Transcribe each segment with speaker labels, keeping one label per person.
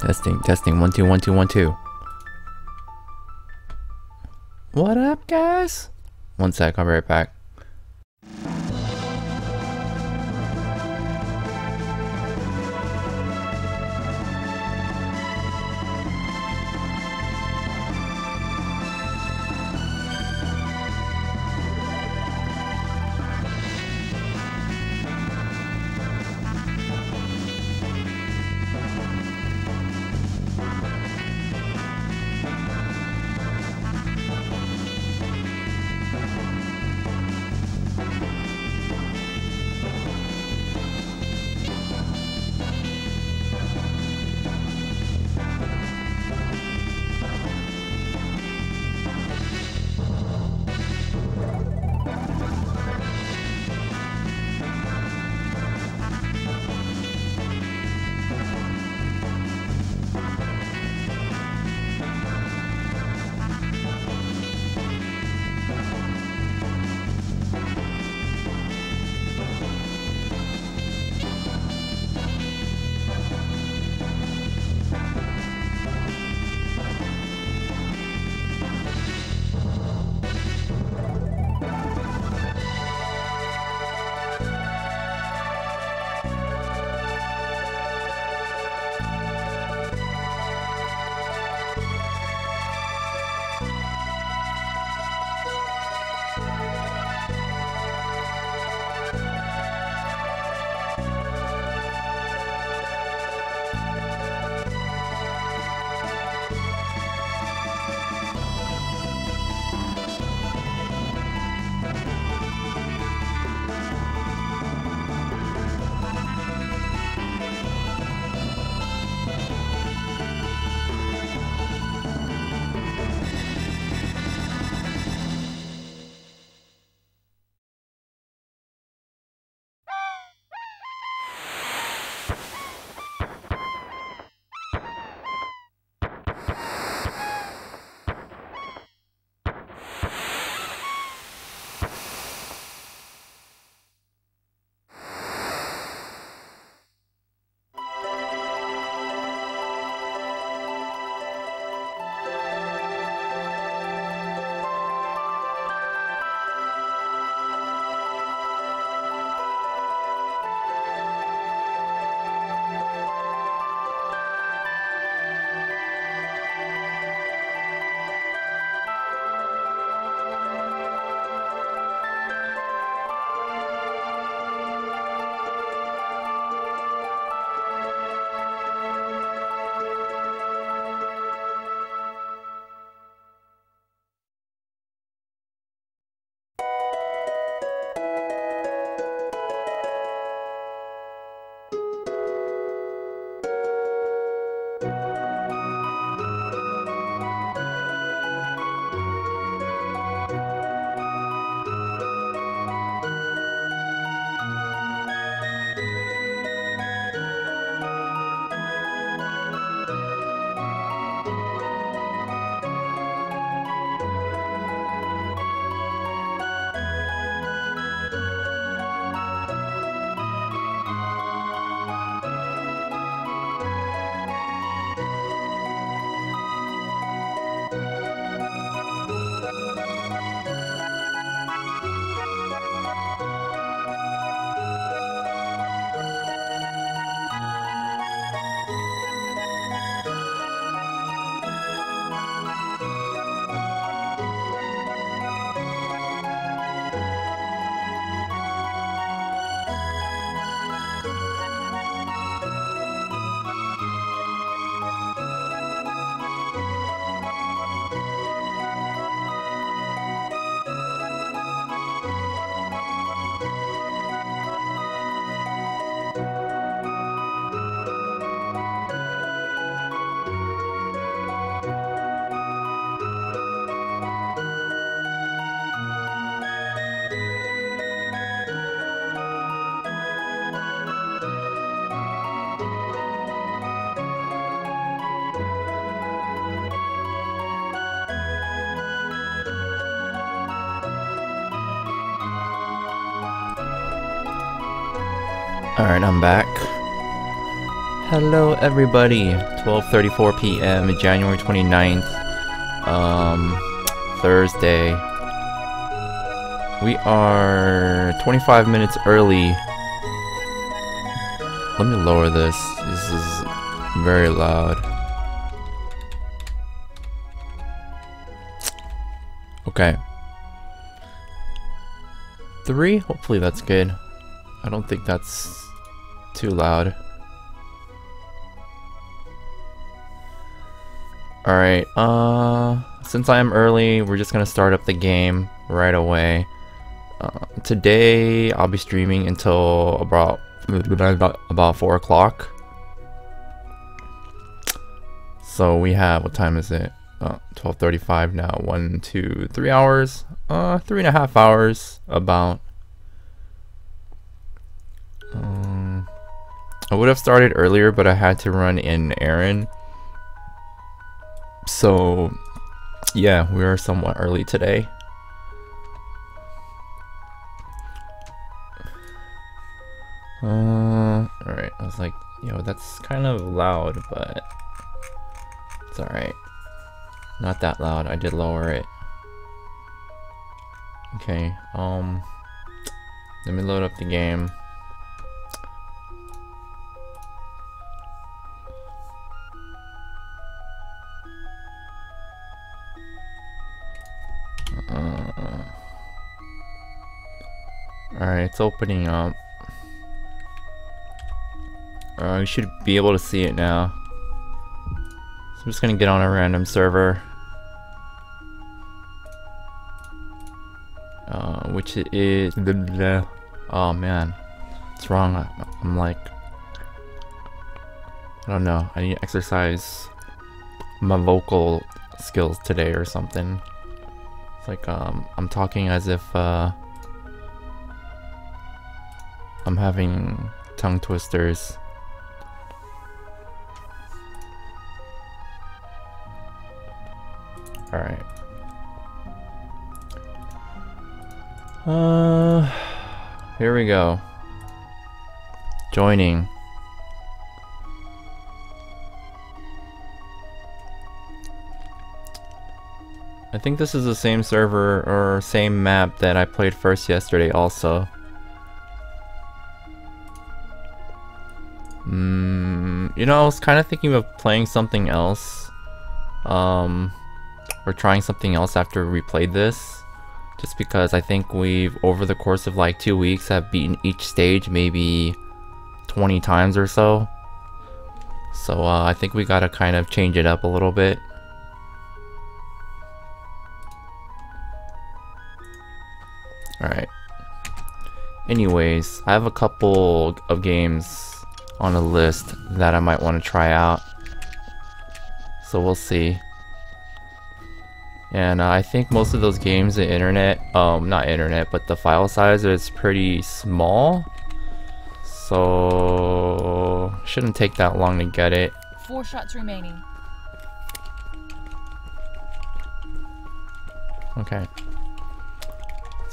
Speaker 1: Testing, testing, one, two, one, two, one, two. What up, guys? One sec, I'll be right back. Alright, I'm back. Hello everybody. 12:34 p.m. January 29th. Um Thursday. We are 25 minutes early. Let me lower this. This is very loud. Okay. 3? Hopefully that's good. I don't think that's too loud. Alright, uh, since I am early, we're just gonna start up the game right away. Uh, today, I'll be streaming until about, about 4 o'clock. So we have, what time is it? Uh, 12.35 now, one, two, three hours, uh, three and a half hours, about. Um, I would have started earlier, but I had to run in errand so, yeah, we are somewhat early today. Uh, alright, I was like, yo, that's kind of loud, but it's alright. Not that loud, I did lower it. Okay, um, let me load up the game. Alright, it's opening up. Uh, you should be able to see it now. So I'm just gonna get on a random server. Uh, which is... Oh man. It's wrong. I, I'm like... I don't know. I need to exercise my vocal skills today or something. It's like um, I'm talking as if... Uh, I'm having tongue twisters. Alright. Uh, here we go. Joining. I think this is the same server or same map that I played first yesterday also. Mm, you know, I was kind of thinking of playing something else. Um, or trying something else after we played this. Just because I think we've, over the course of like two weeks, have beaten each stage maybe 20 times or so. So uh, I think we gotta kind of change it up a little bit. Alright. Anyways, I have a couple of games on a list that I might want to try out. So we'll see. And uh, I think most of those games, the internet, um, not internet, but the file size is pretty small. So shouldn't take that long to get it.
Speaker 2: Four shots remaining.
Speaker 1: Okay.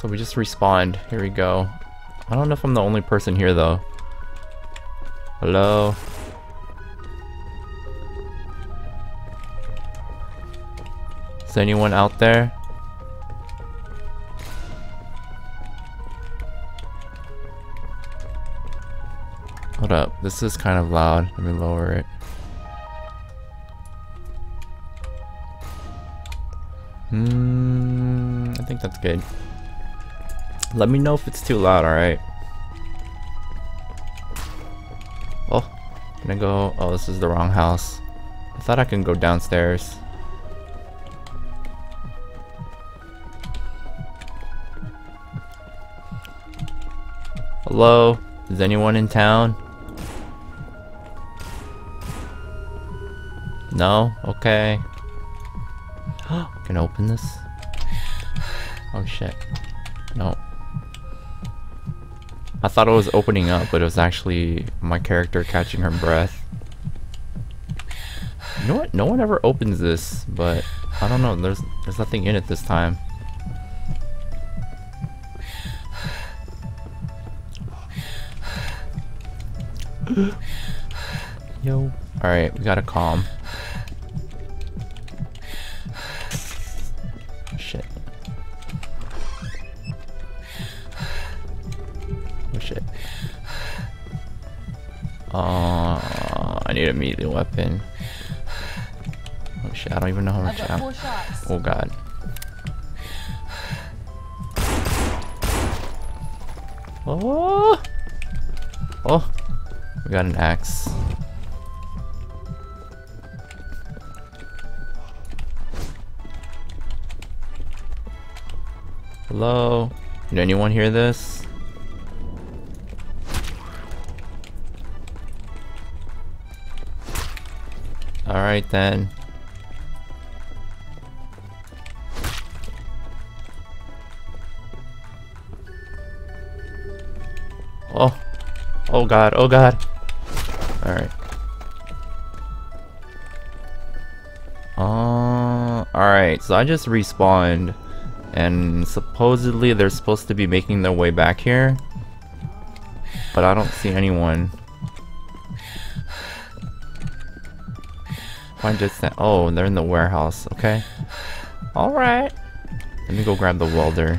Speaker 1: So we just respawned. Here we go. I don't know if I'm the only person here though. Hello? Is anyone out there? Hold up, this is kind of loud. Let me lower it. Hmm, I think that's good. Let me know if it's too loud, alright? Oh, can I go? Oh, this is the wrong house. I thought I can go downstairs. Hello? Is anyone in town? No? Okay. can I open this? Oh shit. No. I thought it was opening up, but it was actually my character catching her breath. You know what? No one ever opens this, but I don't know. There's there's nothing in it this time. Yo. Alright, we got a calm. Oh shit. Uh, I need a melee weapon. Oh shit, I don't even know how much ammo. Oh god. Oh! Oh! We got an axe. Hello? Did anyone hear this? Alright then. Oh. Oh god, oh god. Alright. Uh, alright, so I just respawned. And supposedly they're supposed to be making their way back here. But I don't see anyone. Find just that. Oh, they're in the warehouse. Okay. Alright. Let me go grab the welder.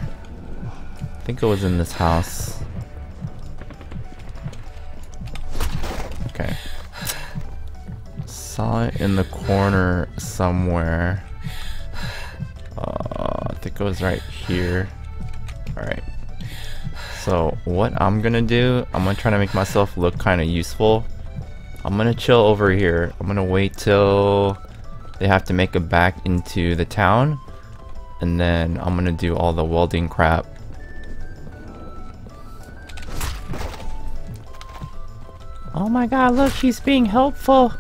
Speaker 1: I think it was in this house. Okay. Saw it in the corner somewhere. Uh, I think it was right here. Alright. So, what I'm gonna do, I'm gonna try to make myself look kind of useful. I'm gonna chill over here. I'm gonna wait till they have to make it back into the town. And then I'm gonna do all the welding crap. Oh my god, look, she's being helpful.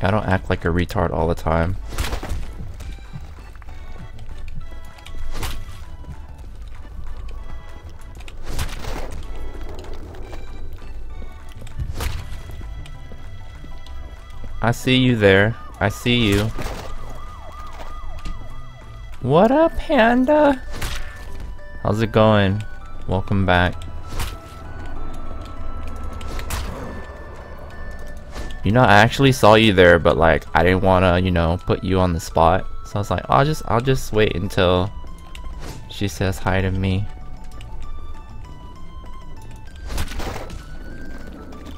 Speaker 1: I don't act like a retard all the time. I see you there. I see you. What up, Panda? How's it going? Welcome back. You know, I actually saw you there, but like, I didn't want to, you know, put you on the spot. So I was like, I'll just, I'll just wait until she says hi to me.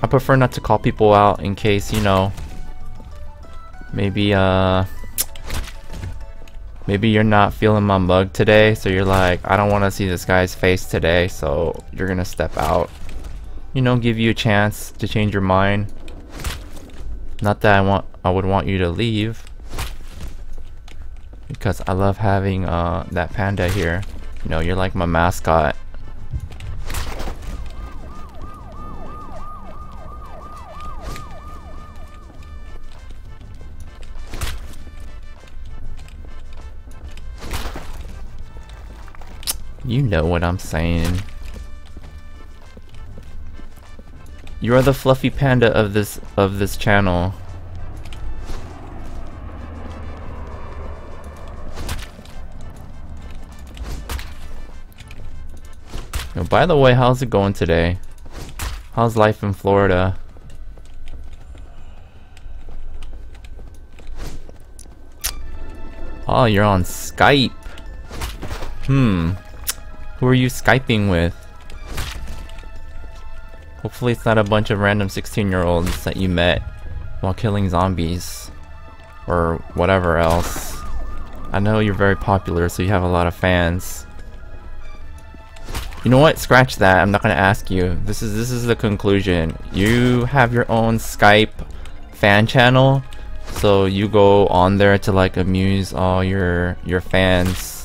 Speaker 1: I prefer not to call people out in case, you know, Maybe, uh... Maybe you're not feeling my mug today, so you're like, I don't want to see this guy's face today, so you're gonna step out. You know, give you a chance to change your mind. Not that I want, I would want you to leave. Because I love having, uh, that panda here. You know, you're like my mascot. You know what I'm saying. You are the fluffy panda of this of this channel. Oh, by the way, how's it going today? How's life in Florida? Oh, you're on Skype. Hmm. Who are you Skyping with? Hopefully it's not a bunch of random 16 year olds that you met while killing zombies. Or whatever else. I know you're very popular so you have a lot of fans. You know what? Scratch that. I'm not gonna ask you. This is this is the conclusion. You have your own Skype fan channel, so you go on there to like amuse all your your fans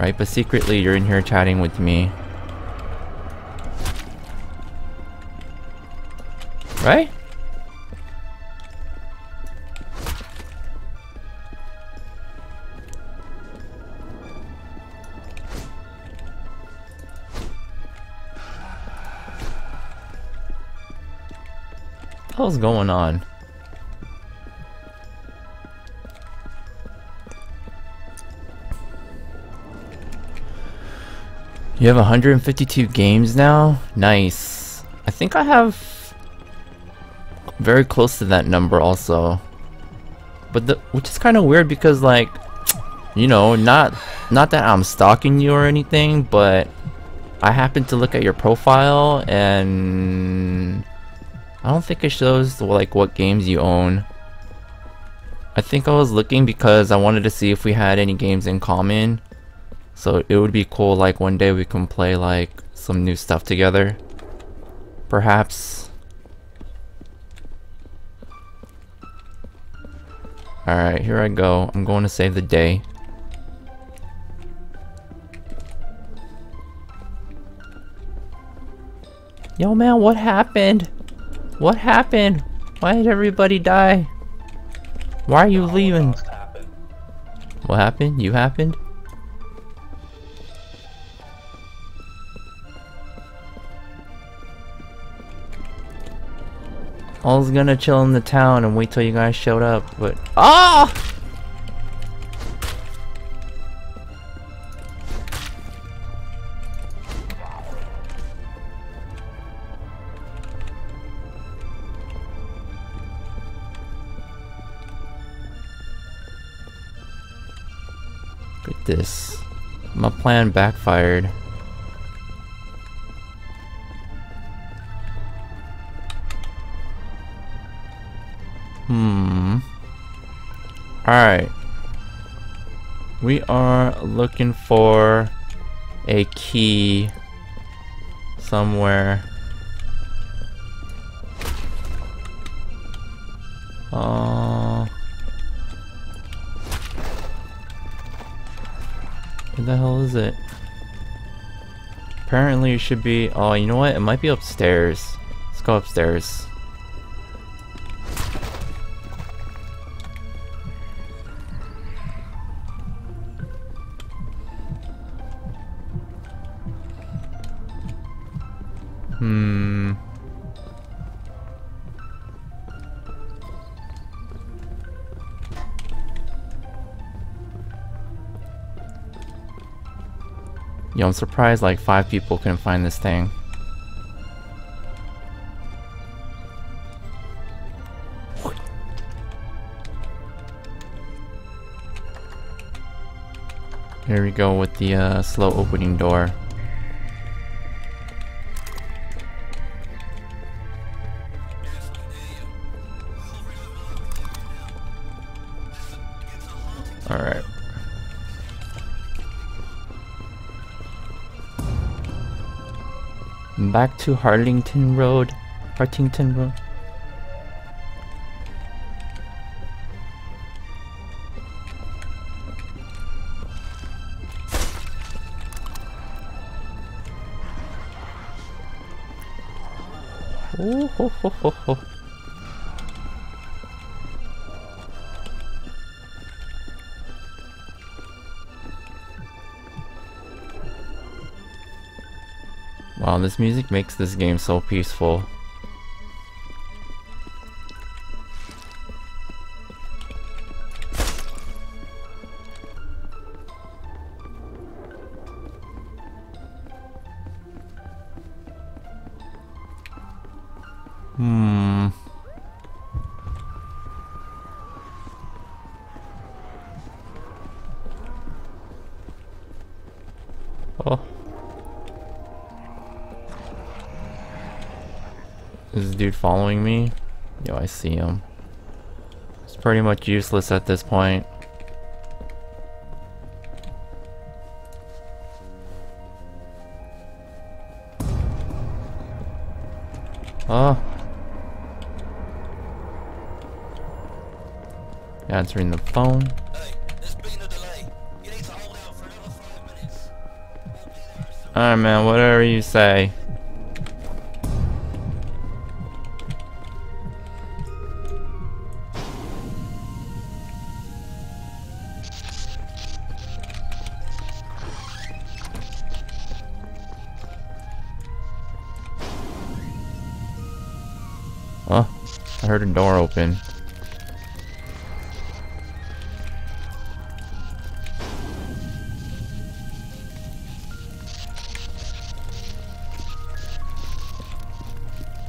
Speaker 1: Right, but secretly you're in here chatting with me. Right? Hell's going on? You have 152 games now? Nice. I think I have very close to that number also. But the which is kind of weird because like you know, not not that I'm stalking you or anything, but I happen to look at your profile and I don't think it shows like what games you own. I think I was looking because I wanted to see if we had any games in common. So it would be cool like one day we can play like some new stuff together. Perhaps. Alright, here I go. I'm going to save the day. Yo man, what happened? What happened? Why did everybody die? Why are you leaving? What happened? You happened? I was gonna chill in the town and wait till you guys showed up, but- Ah! Look at this. My plan backfired. Hmm. Alright. We are looking for a key somewhere. Uh, where the hell is it? Apparently it should be... Oh, you know what? It might be upstairs. Let's go upstairs. Hmm. Yo, I'm surprised like five people couldn't find this thing. Here we go with the uh, slow opening door. Alright. Back to Harlington Road. Hartington Road. Ho, ho, ho, ho. Wow, this music makes this game so peaceful. Hmm. Dude following me? Yo, I see him. It's pretty much useless at this point. Oh. Answering the phone. Alright, man, whatever you say. heard a door open.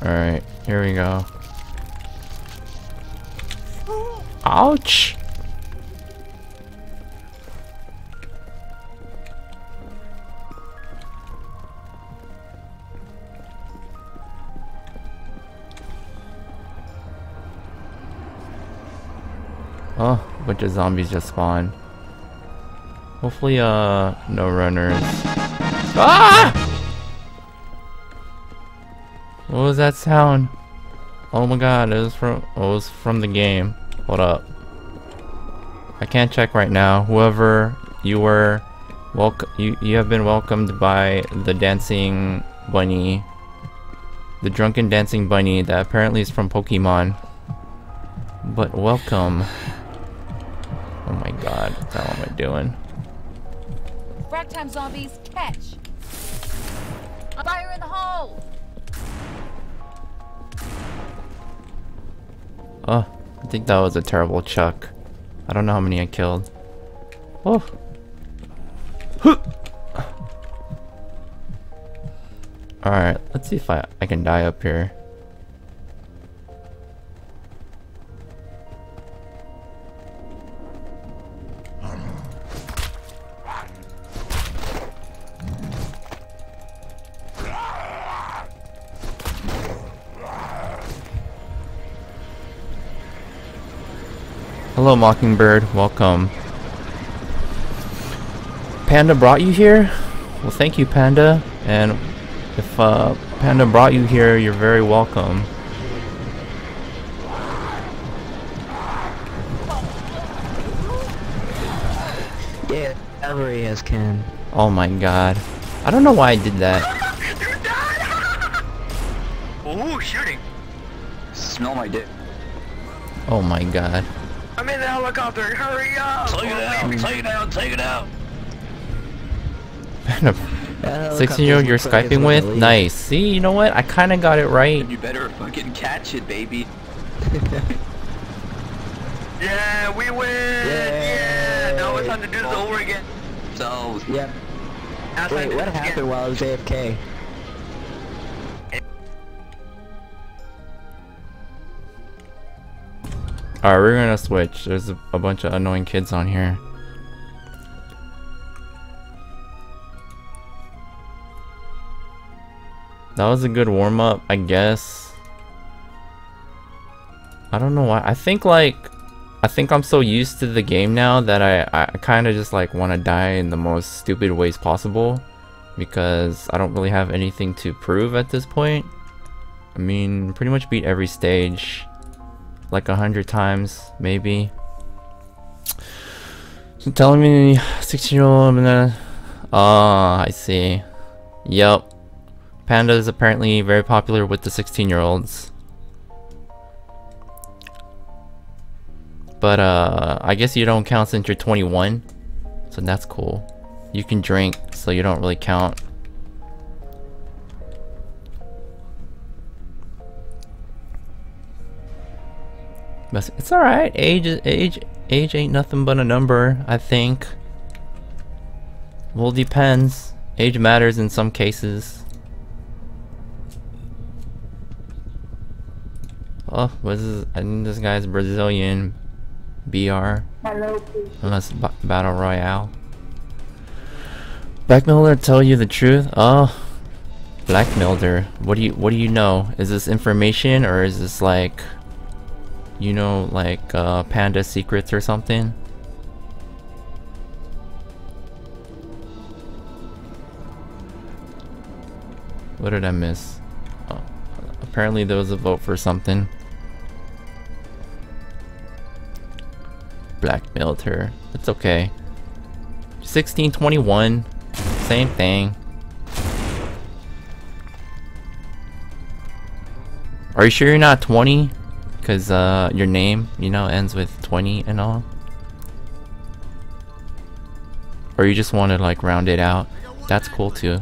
Speaker 1: Alright, here we go. Ouch! Of zombies just spawned. Hopefully, uh, no runners. Ah! What was that sound? Oh my god, it was from it was from the game. Hold up. I can't check right now. Whoever you were, welcome. You you have been welcomed by the dancing bunny, the drunken dancing bunny that apparently is from Pokemon. But welcome. What the hell am I doing?
Speaker 3: Frag time zombies, catch! Fire in the hole!
Speaker 1: Oh, I think that was a terrible chuck. I don't know how many I killed. Oh. Alright, let's see if I, I can die up here. Hello, Mockingbird. Welcome. Panda brought you here? Well, thank you, Panda. And if uh, Panda brought you here, you're very welcome.
Speaker 4: Yeah, Avery has Ken.
Speaker 1: Oh my god. I don't know why I did that.
Speaker 2: Ooh, shooting.
Speaker 4: Smell my dick.
Speaker 1: Oh my god.
Speaker 2: I'm in the helicopter. Hurry up. Take it out. Take it out. Take it out.
Speaker 1: Panda.
Speaker 4: That
Speaker 1: 16 year old you're
Speaker 4: helicopter's looks like it's
Speaker 1: Skyping with?
Speaker 4: leave.
Speaker 1: Nice. See, you know what? I kinda got it right.
Speaker 5: You better fucking catch it, baby.
Speaker 2: Yeah, we win.
Speaker 4: Yay.
Speaker 2: Yeah. Now it's time to do this over again.
Speaker 5: So,
Speaker 4: Yep.
Speaker 2: Now it's
Speaker 4: Wait, what
Speaker 2: this again.
Speaker 4: happened while I was AFK?
Speaker 1: Alright, we're gonna switch. There's a, a bunch of annoying kids on here. That was a good warm up, I guess. I don't know why. I think like I think I'm so used to the game now that I, I kind of just like want to die in the most stupid ways possible because I don't really have anything to prove at this point. I mean, pretty much beat every stage like a hundred times, maybe. So telling me 16 year old Ah, I see. Yup. Panda is apparently very popular with the 16 year olds. But uh I guess you don't count since you're 21. So that's cool. You can drink, so you don't really count. But it's alright. Age is age age ain't nothing but a number, I think. Well depends. Age matters in some cases. Oh, what is this? I think this guy's Brazilian. BR. Unless ba Battle Royale. Blackmailer tell you the truth? Oh. Blackmailer. What do you what do you know? Is this information or is this like you know like uh panda secrets or something? What did I miss? Oh, apparently there was a vote for something. Blackmailed her. It's okay. 1621. Same thing. Are you sure you're not 20? Because uh, your name, you know, ends with 20 and all? Or you just want to like round it out? That's cool too.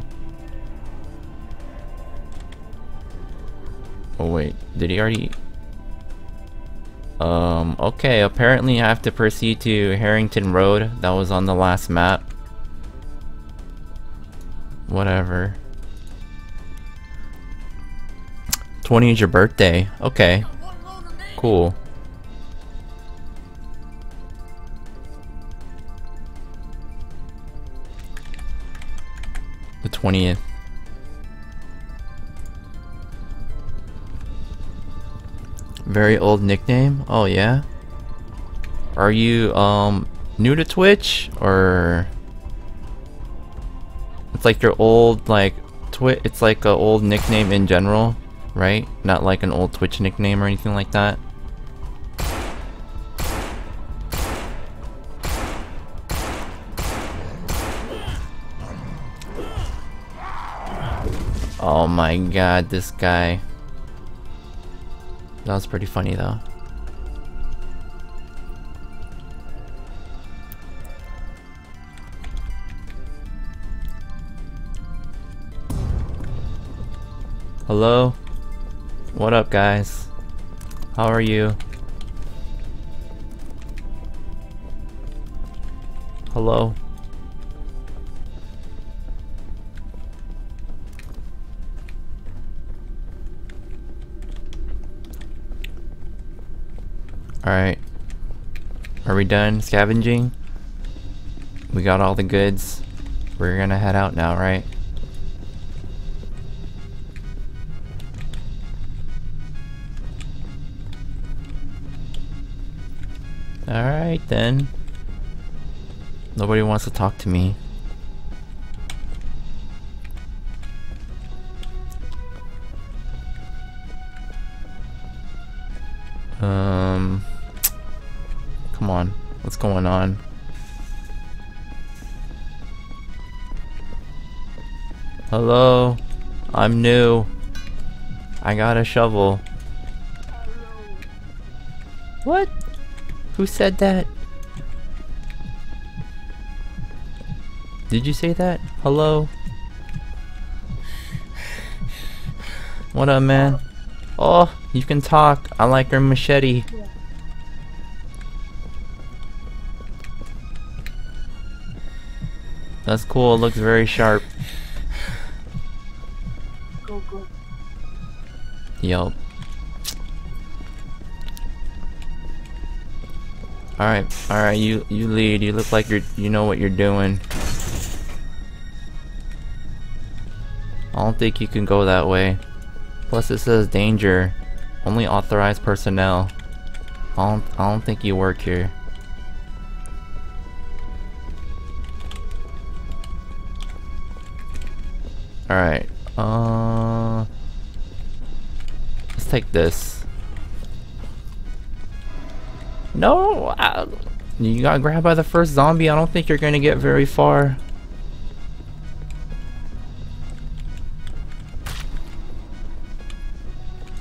Speaker 1: Oh wait, did he already... Um, okay, apparently I have to proceed to Harrington Road. That was on the last map. Whatever. 20 is your birthday. Okay cool. The 20th. Very old nickname? Oh yeah? Are you, um, new to Twitch? Or... It's like your old, like, Twit? it's like an old nickname in general, right? Not like an old Twitch nickname or anything like that. Oh my god, this guy. That was pretty funny though. Hello? What up guys? How are you? Hello? Alright. Are we done scavenging? We got all the goods. We're gonna head out now, right? Alright then. Nobody wants to talk to me. I'm new. I got a shovel. What? Who said that? Did you say that? Hello? What up, man? Oh, you can talk. I like your machete. That's cool. It looks very sharp. Alright, alright, you you lead. You look like you're you know what you're doing. I don't think you can go that way. Plus it says danger. Only authorized personnel. I don't I don't think you work here. Alright. Uh Let's take this. You got grabbed by the first zombie. I don't think you're gonna get very far.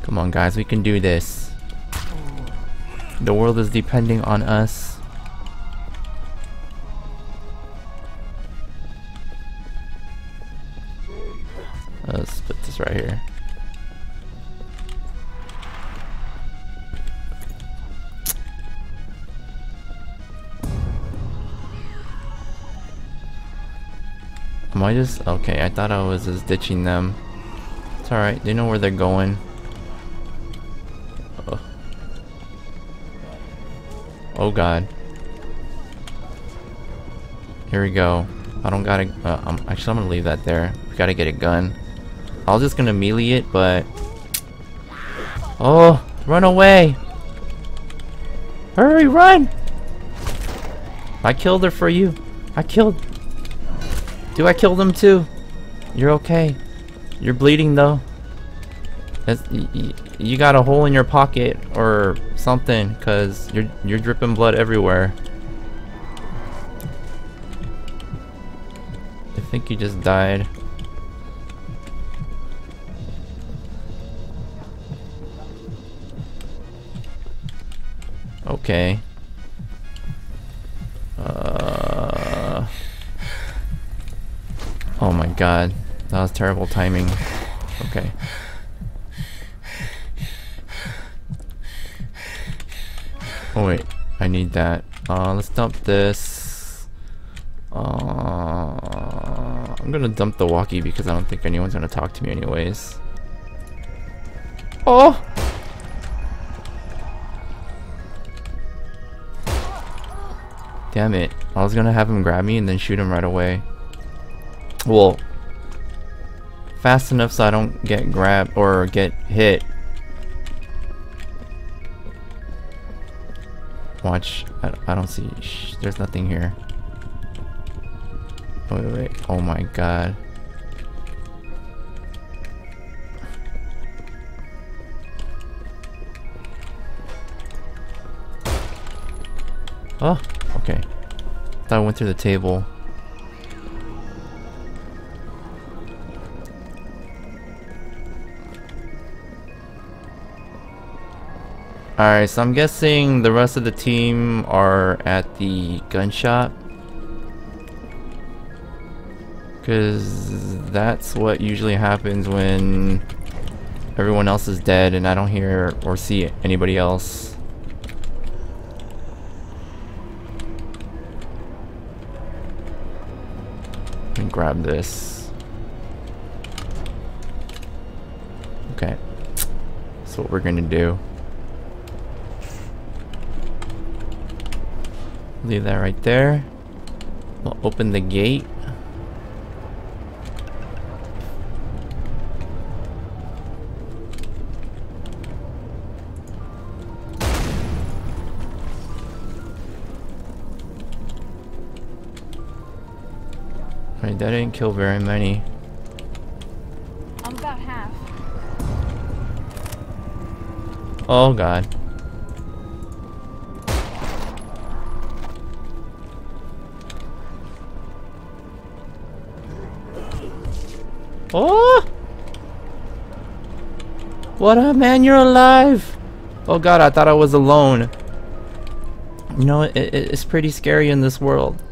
Speaker 1: Come on, guys. We can do this. The world is depending on us. I just okay? I thought I was just ditching them. It's alright, they know where they're going. Ugh. Oh god. Here we go. I don't gotta. Uh, I'm, actually, I'm gonna leave that there. We gotta get a gun. I was just gonna melee it, but. Oh, run away! Hurry, run! I killed her for you. I killed. Do I kill them too? You're okay. You're bleeding though. You got a hole in your pocket or something, cause you're you're dripping blood everywhere. I think you just died. Okay. God. That was terrible timing. Okay. Oh wait, I need that. Uh, let's dump this. Uh, I'm gonna dump the walkie because I don't think anyone's gonna talk to me anyways. Oh! Damn it. I was gonna have him grab me and then shoot him right away. Well, fast enough so I don't get grabbed or get hit. Watch. I, I don't see. Shh, there's nothing here. Wait, wait, wait. Oh my god. Oh, okay. Thought I went through the table. Alright, so I'm guessing the rest of the team are at the gun shop. Because that's what usually happens when everyone else is dead and I don't hear or see anybody else. Me grab this. Okay. That's what we're gonna do. Leave that right there. We'll open the gate. Right, that didn't kill very many.
Speaker 3: I'm about half.
Speaker 1: Oh god. Oh! What up, man? You're alive! Oh god, I thought I was alone. You know, it, it, it's pretty scary in this world.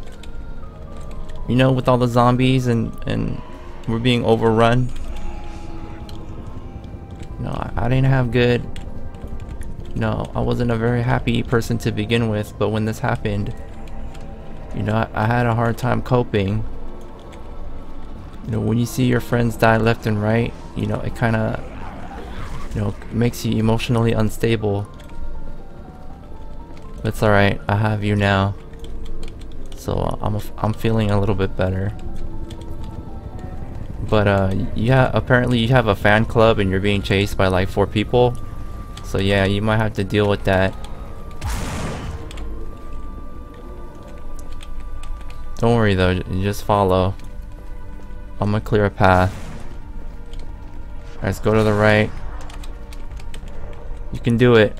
Speaker 1: You know, with all the zombies and, and we're being overrun. No, I, I didn't have good... No, I wasn't a very happy person to begin with, but when this happened, you know, I, I had a hard time coping. You know, when you see your friends die left and right, you know, it kind of, you know, makes you emotionally unstable. It's alright, I have you now. So I'm, I'm feeling a little bit better. But uh, yeah, apparently you have a fan club and you're being chased by like four people. So yeah, you might have to deal with that. Don't worry though, just follow. I'm gonna clear a path. Let's go to the right. You can do it.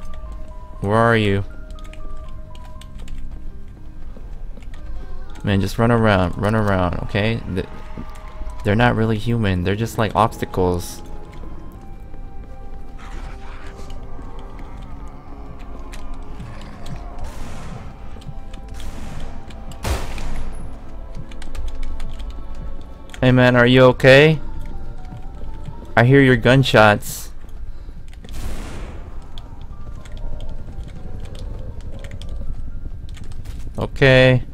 Speaker 1: Where are you? Man, just run around, run around, okay? They're not really human, they're just like obstacles. Hey man, are you okay? I hear your gunshots. Okay.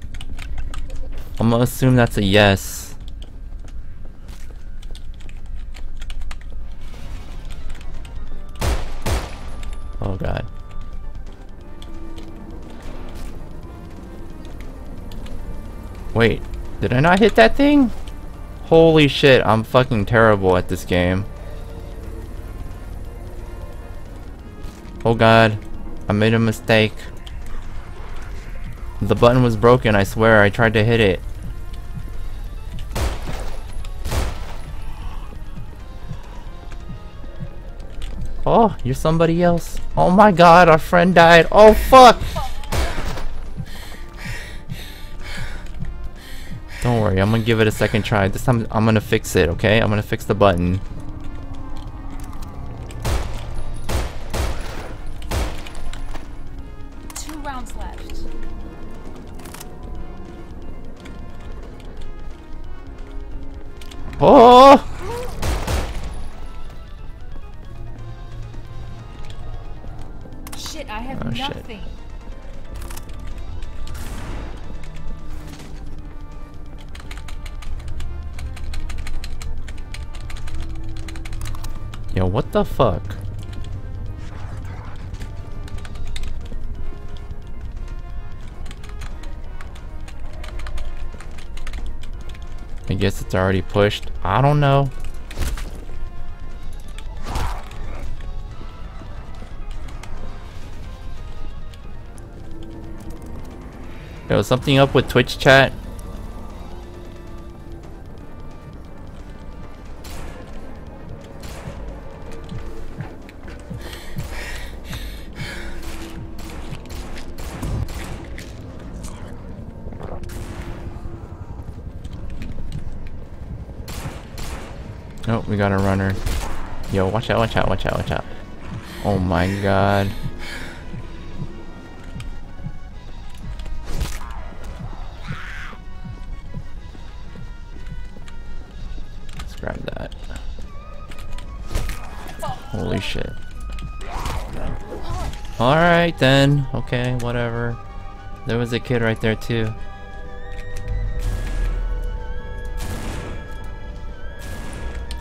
Speaker 1: I'm gonna assume that's a yes. Oh god. Wait, did I not hit that thing? Holy shit, I'm fucking terrible at this game. Oh god, I made a mistake. The button was broken, I swear, I tried to hit it. Oh, you're somebody else. Oh my god, our friend died. Oh fuck! Worry, I'm gonna give it a second try. This time I'm gonna fix it, okay? I'm gonna fix the button. the fuck? I guess it's already pushed. I don't know. There was something up with Twitch chat. Watch out, watch out, watch out, watch out. Oh my god. Let's grab that. Holy shit. Alright then. Okay, whatever. There was a kid right there too.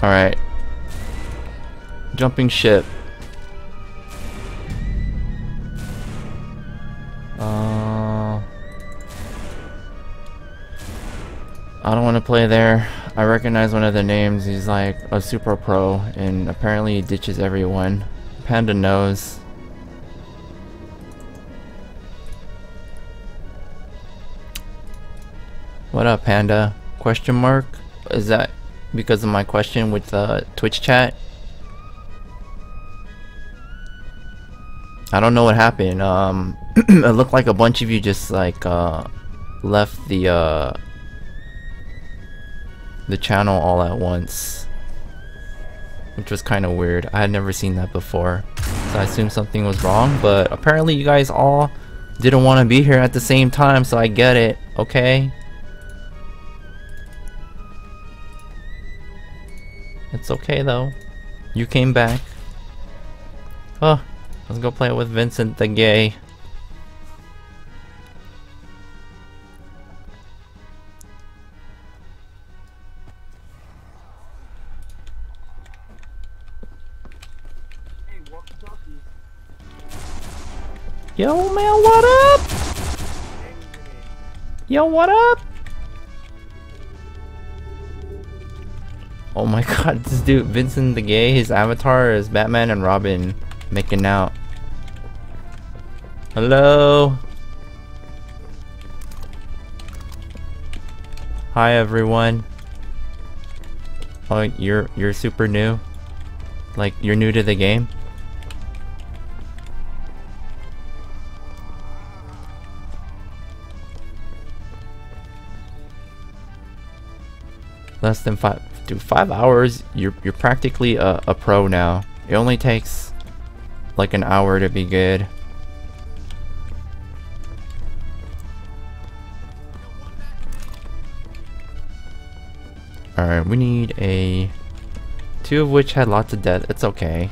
Speaker 1: Alright. Jumping ship. Uh, I don't want to play there. I recognize one of the names. He's like a super pro, and apparently he ditches everyone. Panda knows. What up, Panda? Question mark? Is that because of my question with uh, Twitch chat? I don't know what happened. Um, it looked like a bunch of you just like uh, left the uh, the channel all at once, which was kind of weird. I had never seen that before, so I assumed something was wrong. But apparently, you guys all didn't want to be here at the same time, so I get it. Okay. It's okay though. You came back. Oh, go play it with Vincent the gay. Yo, man, what up? Yo, what up? Oh my god, this dude, Vincent the Gay, his avatar is Batman and Robin making out. Hello? Hi everyone. Oh, you're you're super new? Like you're new to the game? Less than five dude, five hours, you're you're practically a, a pro now. It only takes like an hour to be good. Alright, we need a... Two of which had lots of death. It's okay.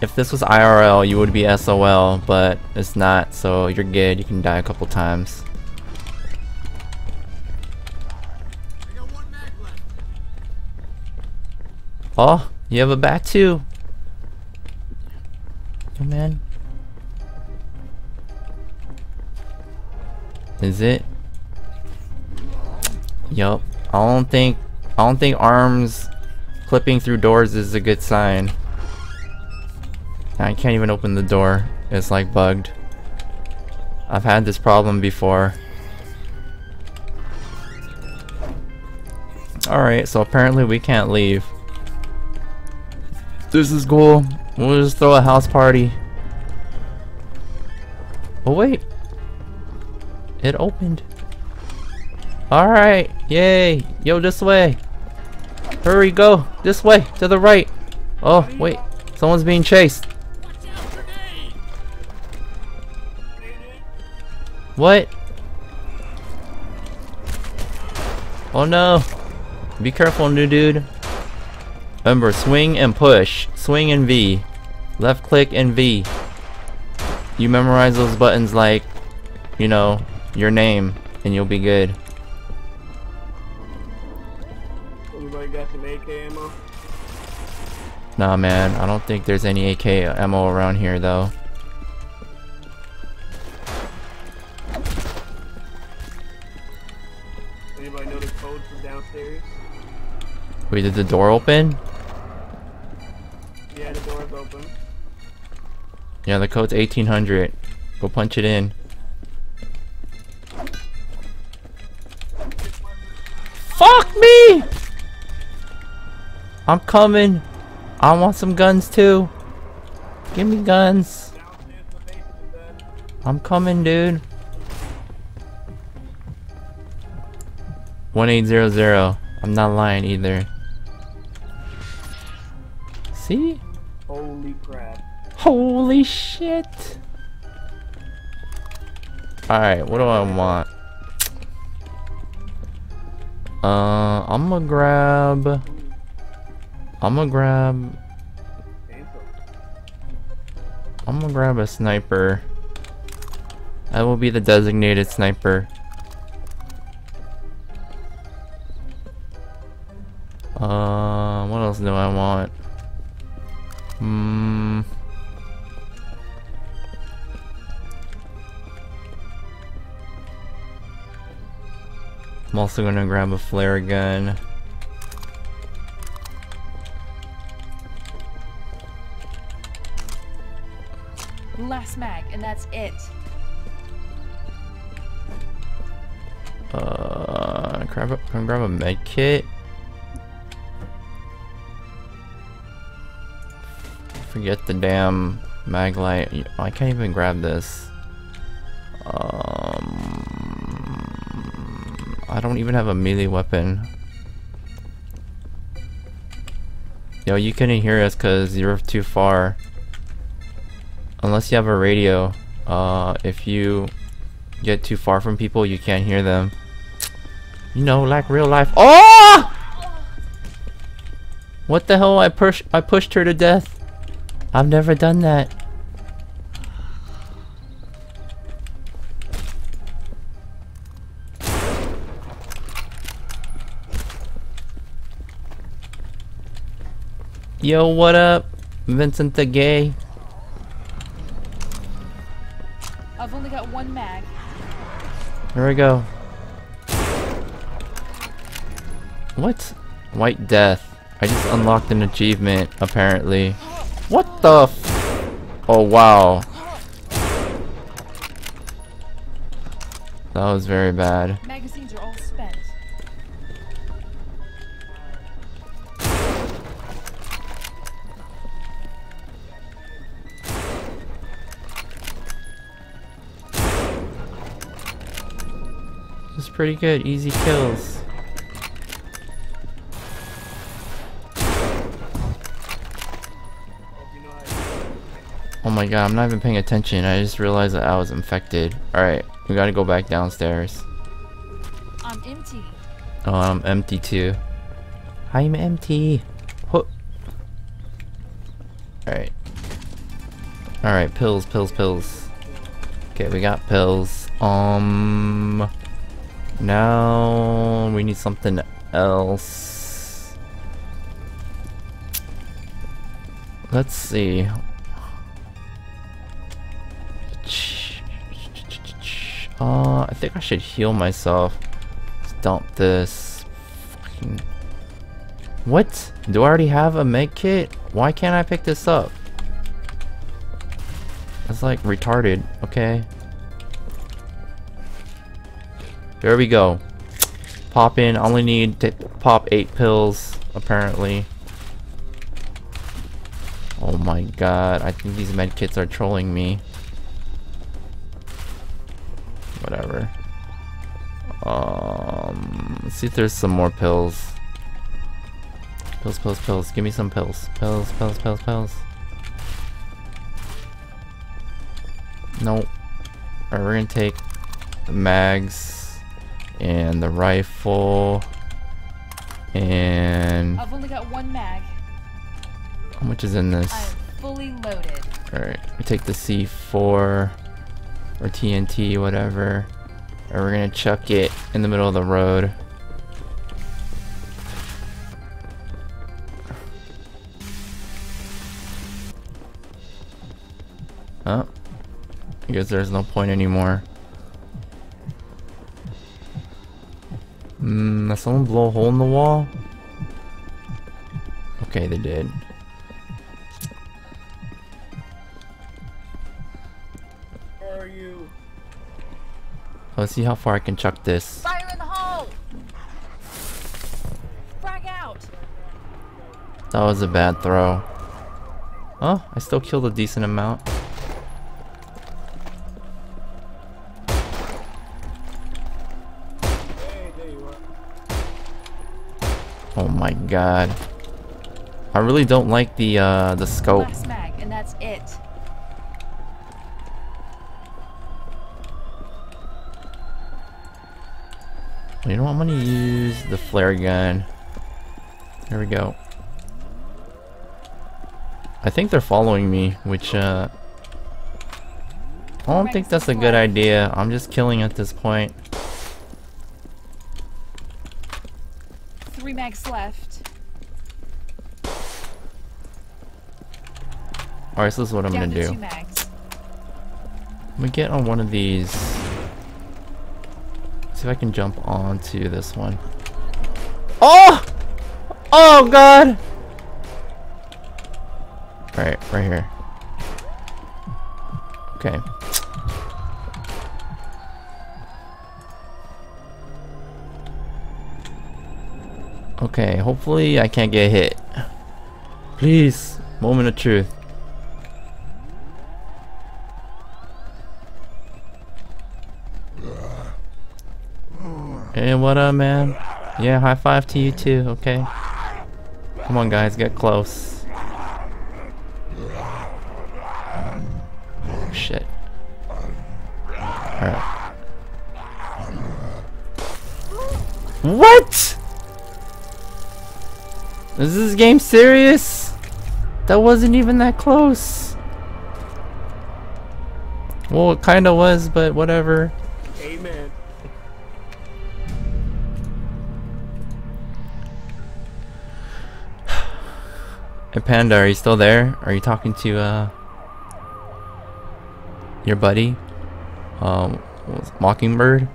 Speaker 1: If this was IRL, you would be SOL, but it's not, so you're good. You can die a couple times. Oh, you have a bat too. Yo, man. Is it? Yup. I don't think I don't think arms clipping through doors is a good sign. I can't even open the door. It's like bugged. I've had this problem before. Alright, so apparently we can't leave. This is cool. We'll just throw a house party. Oh wait. It opened. Alright. Yay. Yo, this way. Hurry, go. This way. To the right. Oh, wait. Someone's being chased. What? Oh no. Be careful, new dude. Remember, swing and push. Swing and V. Left click and V. You memorize those buttons like, you know, your name, and you'll be good.
Speaker 6: got some AK ammo?
Speaker 1: Nah, man. I don't think there's any AK ammo around here, though.
Speaker 6: Anybody know the code downstairs?
Speaker 1: Wait, did the door open?
Speaker 6: Yeah, the door's open.
Speaker 1: Yeah, the code's 1800. Go punch it in. Fuck me! I'm coming. I want some guns too. Give me guns.
Speaker 6: Downstairs in the basement, then.
Speaker 1: I'm coming, dude. 1800. I'm not lying either. See?
Speaker 6: Holy crap.
Speaker 1: Holy shit. Alright, what do I want? Uh, I'm gonna grab. I'm gonna grab. I'm gonna grab a sniper. I will be the designated sniper. Uh, what else do I want? Hmm. I'm also gonna grab a flare gun.
Speaker 3: Mag, and that's it.
Speaker 1: Uh, grab a, can I grab a med kit? Forget the damn mag light. I can't even grab this. Um, I don't even have a melee weapon. Yo, you couldn't hear us because you're too far. Unless you have a radio. Uh, if you get too far from people, you can't hear them. You know, like real life. Oh! What the hell? I push I pushed her to death. I've never done that. Yo, what up? Vincent the Gay.
Speaker 3: One mag.
Speaker 1: Here we go. What? White Death. I just unlocked an achievement, apparently. What the f- Oh, wow. That was very bad.
Speaker 3: Magazines
Speaker 1: pretty good. Easy kills.
Speaker 6: Hope you know how to
Speaker 1: Oh my god, I'm not even paying attention. I just realized that I was infected. Alright, we gotta go back downstairs.
Speaker 3: I'm empty.
Speaker 1: Oh, I'm empty too. I'm empty. Alright. Alright, pills, pills, pills. Okay, we got pills. Um. Now we need something else. Let's see. Uh, I think I should heal myself. Dump this. Fucking. What? Do I already have a med kit? Why can't I pick this up? That's like retarded, okay? There we go. Pop in. Only need to pop eight pills, apparently. Oh my god. I think these med kits are trolling me. Whatever. Um, let's see if there's some more pills. Pills, pills, pills. Give me some pills. Pills, pills, pills, pills. Nope. Alright, we're gonna take the mags and the rifle and
Speaker 3: I've only got one mag.
Speaker 1: how much is in this?
Speaker 3: I am fully loaded.
Speaker 1: Alright, we take the C4 or TNT, whatever. And we're gonna chuck it in the middle of the road. Oh. I guess there's no point anymore. Mm, someone blow a hole in the wall? Okay, they did.
Speaker 6: Where are you?
Speaker 1: Let's see how far I can chuck this.
Speaker 3: Fire in the hole! Frag out!
Speaker 1: That was a bad throw. Oh, I still killed a decent amount. God. I really don't like the uh the scope.
Speaker 3: Mag, and that's it.
Speaker 1: You know what? I'm gonna use the flare gun. There we go. I think they're following me, which uh I don't think that's a good idea. I'm just killing at this point.
Speaker 3: Three mags left.
Speaker 1: Alright, so this is what I'm
Speaker 3: Down
Speaker 1: gonna do. I'm gonna get on one of these. See if I can jump onto this one. Oh! Oh god! Right, right here. Okay. Okay, hopefully I can't get hit. Please, moment of truth. What up, man? Yeah, high five to you too, okay? Come on, guys, get close. Oh, shit. Alright. What? Is this game serious? That wasn't even that close. Well, it kinda was, but whatever. Panda, are you still there? Are you talking to uh your buddy? Um Mockingbird?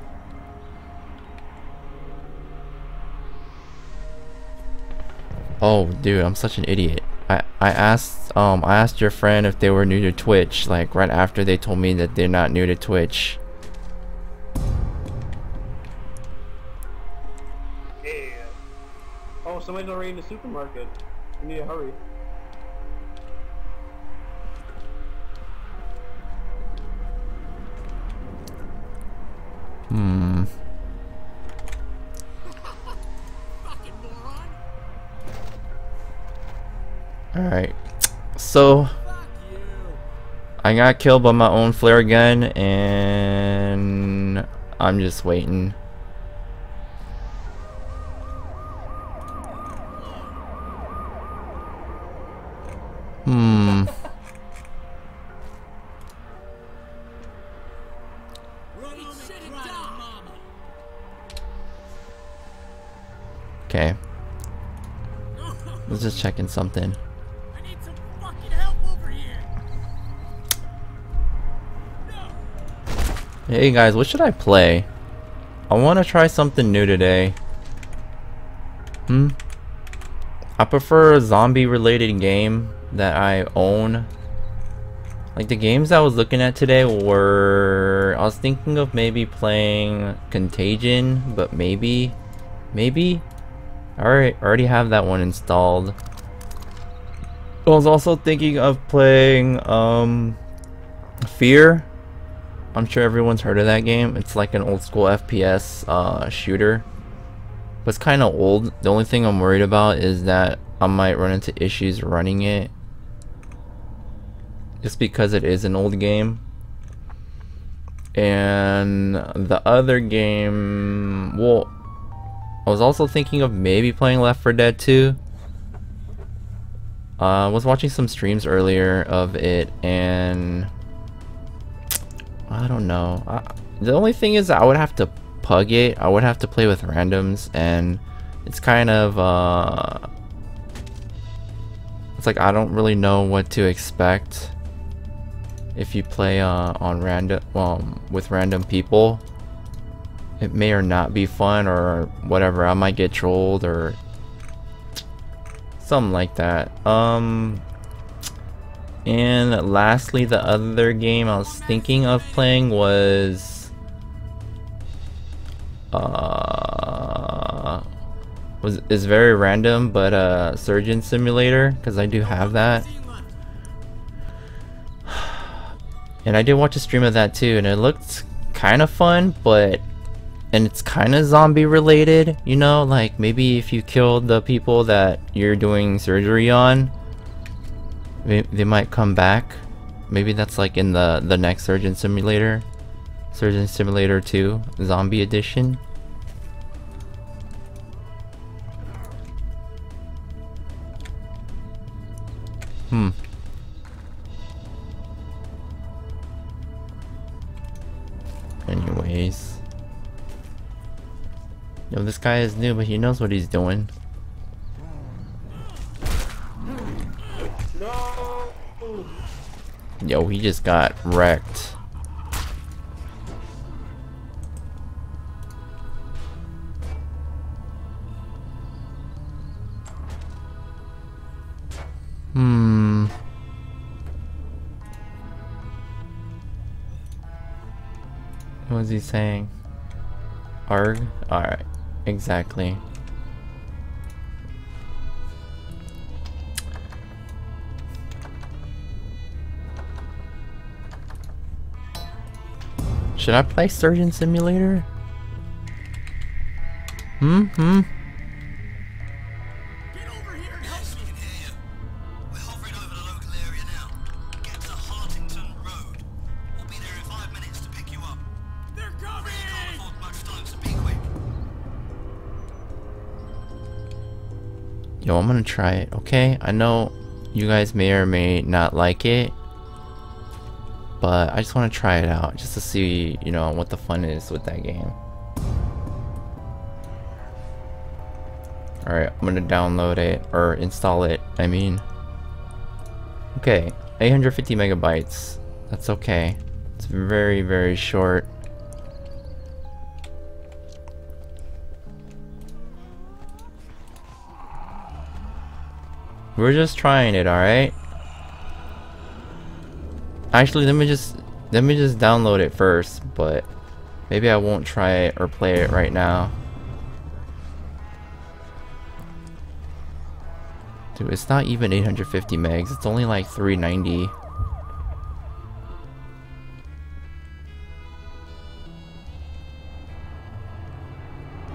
Speaker 1: Oh dude, I'm such an idiot. I, I asked um I asked your friend if they were new to Twitch, like right after they told me that they're not new to Twitch.
Speaker 6: Yeah. Oh, somebody's already in the supermarket. We need to hurry.
Speaker 1: Alright. So I got killed by my own flare gun and I'm just waiting. Hmm. Okay. Let's just check in something. Hey guys, what should I play? I want to try something new today. Hmm? I prefer a zombie related game that I own. Like the games I was looking at today were... I was thinking of maybe playing Contagion, but maybe... Maybe? I already, have that one installed. I was also thinking of playing um, Fear. I'm sure everyone's heard of that game. It's like an old school FPS uh, shooter. But it's kind of old. The only thing I'm worried about is that I might run into issues running it. Just because it is an old game. And the other game... Well, I was also thinking of maybe playing Left 4 Dead 2. Uh, I was watching some streams earlier of it and I don't know. I, the only thing is I would have to pug it. I would have to play with randoms and it's kind of uh it's like I don't really know what to expect if you play uh, on random um with random people. It may or not be fun or whatever. I might get trolled or something like that. Um and lastly, the other game I was thinking of playing was uh was is very random, but uh, Surgeon Simulator, because I do have that. And I did watch a stream of that too, and it looked kind of fun, but and it's kind of zombie related, you know, like maybe if you killed the people that you're doing surgery on, they, might come back. Maybe that's like in the the next Surgeon Simulator, Surgeon Simulator 2 Zombie Edition. Hmm. Anyways. Yo, this guy is new, but he knows what he's doing.
Speaker 6: No.
Speaker 1: Yo, he just got wrecked. Hmm. What was he saying? Arg? Alright. Exactly. Hmm, hmm.
Speaker 2: Can't afford much time, so be quick.
Speaker 1: Yo, I'm gonna try it, okay? I know you guys may or may not like it. But I just want to try it out, just to see, you know, what the fun is with that game. Alright, I'm gonna download it, or install it, I mean. Okay, 850 megabytes. That's okay. It's very, very short. We're just trying it, alright? Actually, let me just let me just download it first, but maybe I won't try it or play it right now. Dude, it's not even 850 megs. It's only like 390.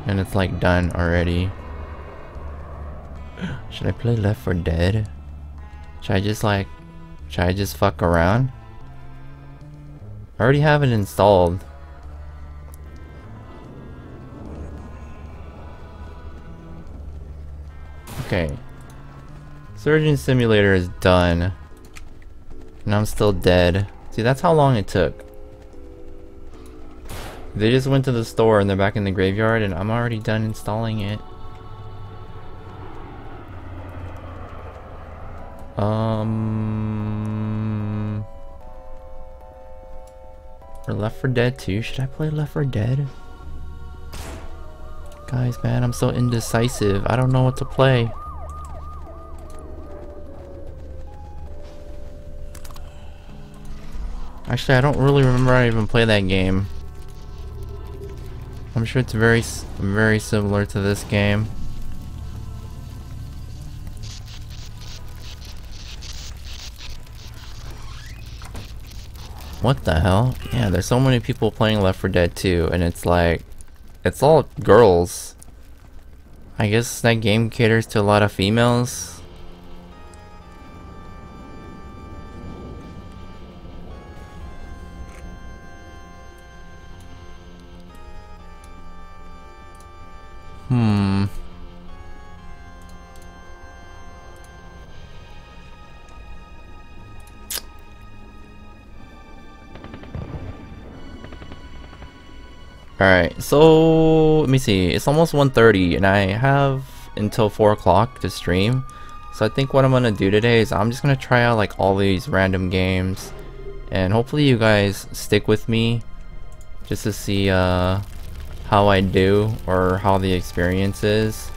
Speaker 1: And it's like done already. Should I play Left 4 Dead? Should I just like should I just fuck around? I already have it installed. Okay. Surgeon Simulator is done. And I'm still dead. See, that's how long it took. They just went to the store and they're back in the graveyard and I'm already done installing it. Um... For Left 4 Dead 2, should I play Left 4 Dead? Guys, man, I'm so indecisive. I don't know what to play. Actually, I don't really remember I even played that game. I'm sure it's very, very similar to this game. What the hell? Yeah, there's so many people playing Left 4 Dead 2, and it's like, it's all girls. I guess that game caters to a lot of females. Hmm. Alright, so let me see. It's almost 1.30 and I have until 4 o'clock to stream. So I think what I'm gonna do today is I'm just gonna try out like all these random games. And hopefully you guys stick with me just to see uh, how I do or how the experience is.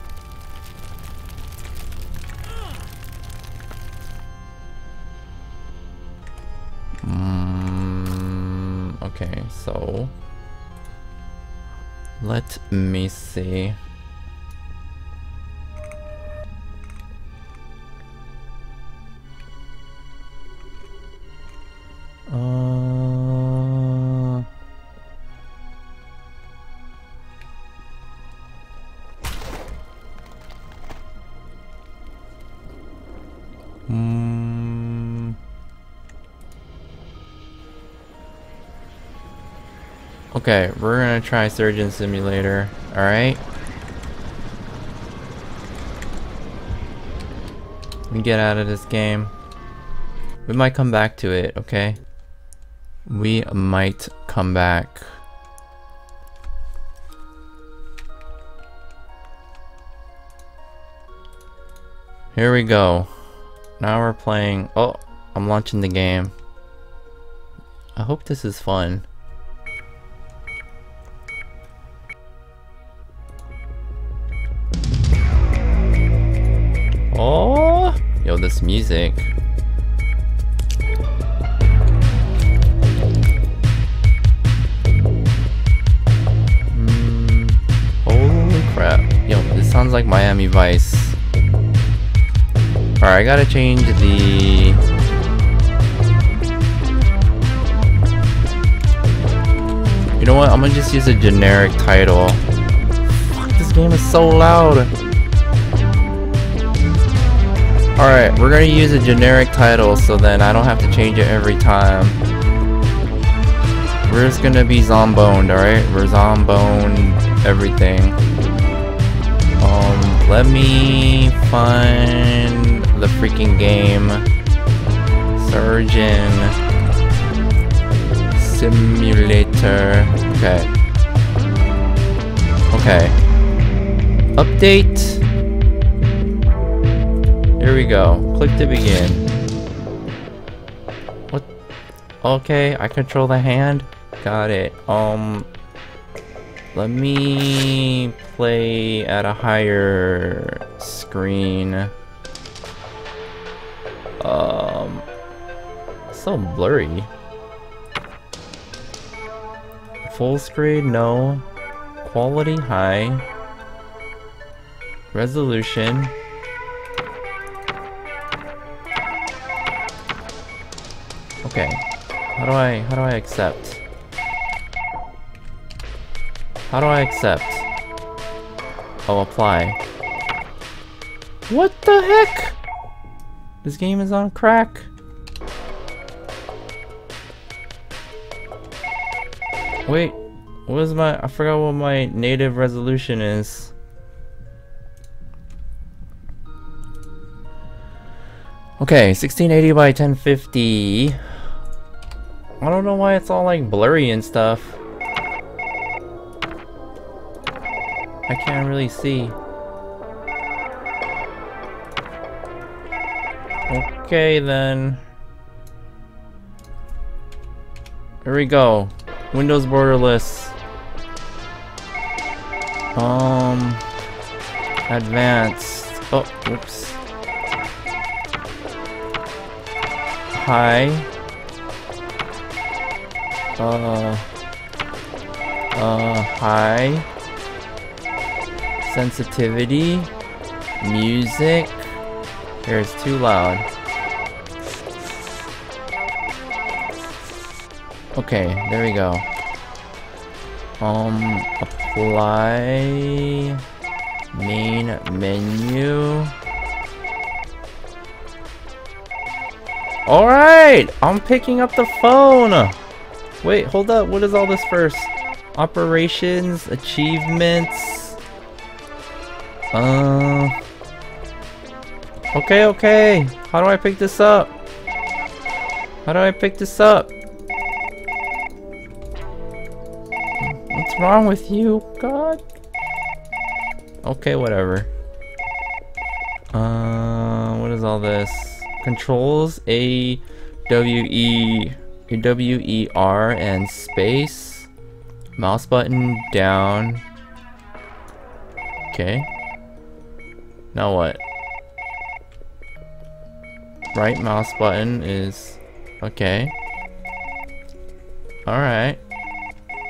Speaker 1: Mm, okay, so let me see. Uh... Mm. Okay, we're gonna try Surgeon Simulator. Alright? We get out of this game. We might come back to it, okay? We might come back. Here we go. Now we're playing. Oh, I'm launching the game. I hope this is fun. Music. Mm, holy crap. Yo, this sounds like Miami Vice. Alright, I gotta change the... You know what? I'm gonna just use a generic title. Fuck, this game is so loud. Alright, we're gonna use a generic title so then I don't have to change it every time. We're just gonna be zomboned, alright? We're zomboned everything. Um, let me find the freaking game. Surgeon Simulator. Okay. Okay. Update. Here we go. Click to begin. What? Okay, I control the hand. Got it. Um, let me play at a higher screen. Um, so blurry. Full screen, no. Quality high. Resolution. Okay. How do I how do I accept? How do I accept? Oh, apply. What the heck? This game is on crack. Wait, what is my I forgot what my native resolution is. Okay, 1680 by 1050. I don't know why it's all like blurry and stuff. I can't really see. Okay then. Here we go. Windows borderless. Um advanced. Oh, whoops. High. Uh uh high sensitivity. Music. Here it's too loud. Okay there we go. Um apply main menu. All right i'm picking up the phone wait hold up. What is all this first? Operations achievements. Uh okay okay. How do i pick this up? How do i pick this up? What's wrong with you god? Okay whatever. Uh what is all this? Controls a w e w e r and space mouse button down. Okay. Now what? Right mouse button is okay. All right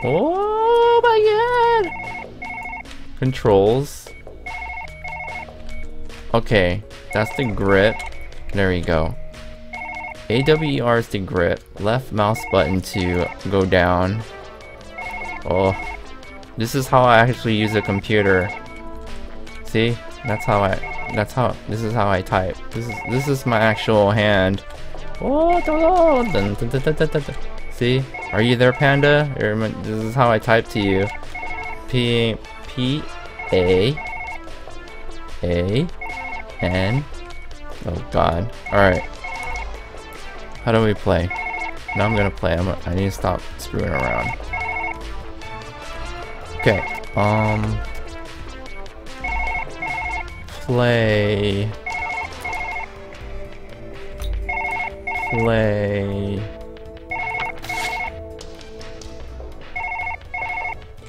Speaker 1: oh my god! Controls. Okay that's the grip. There you go AWR is the grip left mouse button to go down oh this is how I actually use a computer see that's how I that's how this is how I type this is this is my actual hand oh, dun. See? Are you there, Panda? This is how I type to you. P P A A N. Oh God. All right. How do we play? Now I'm gonna play. I'm. I need to stop screwing around. Okay. Um. Play. Play.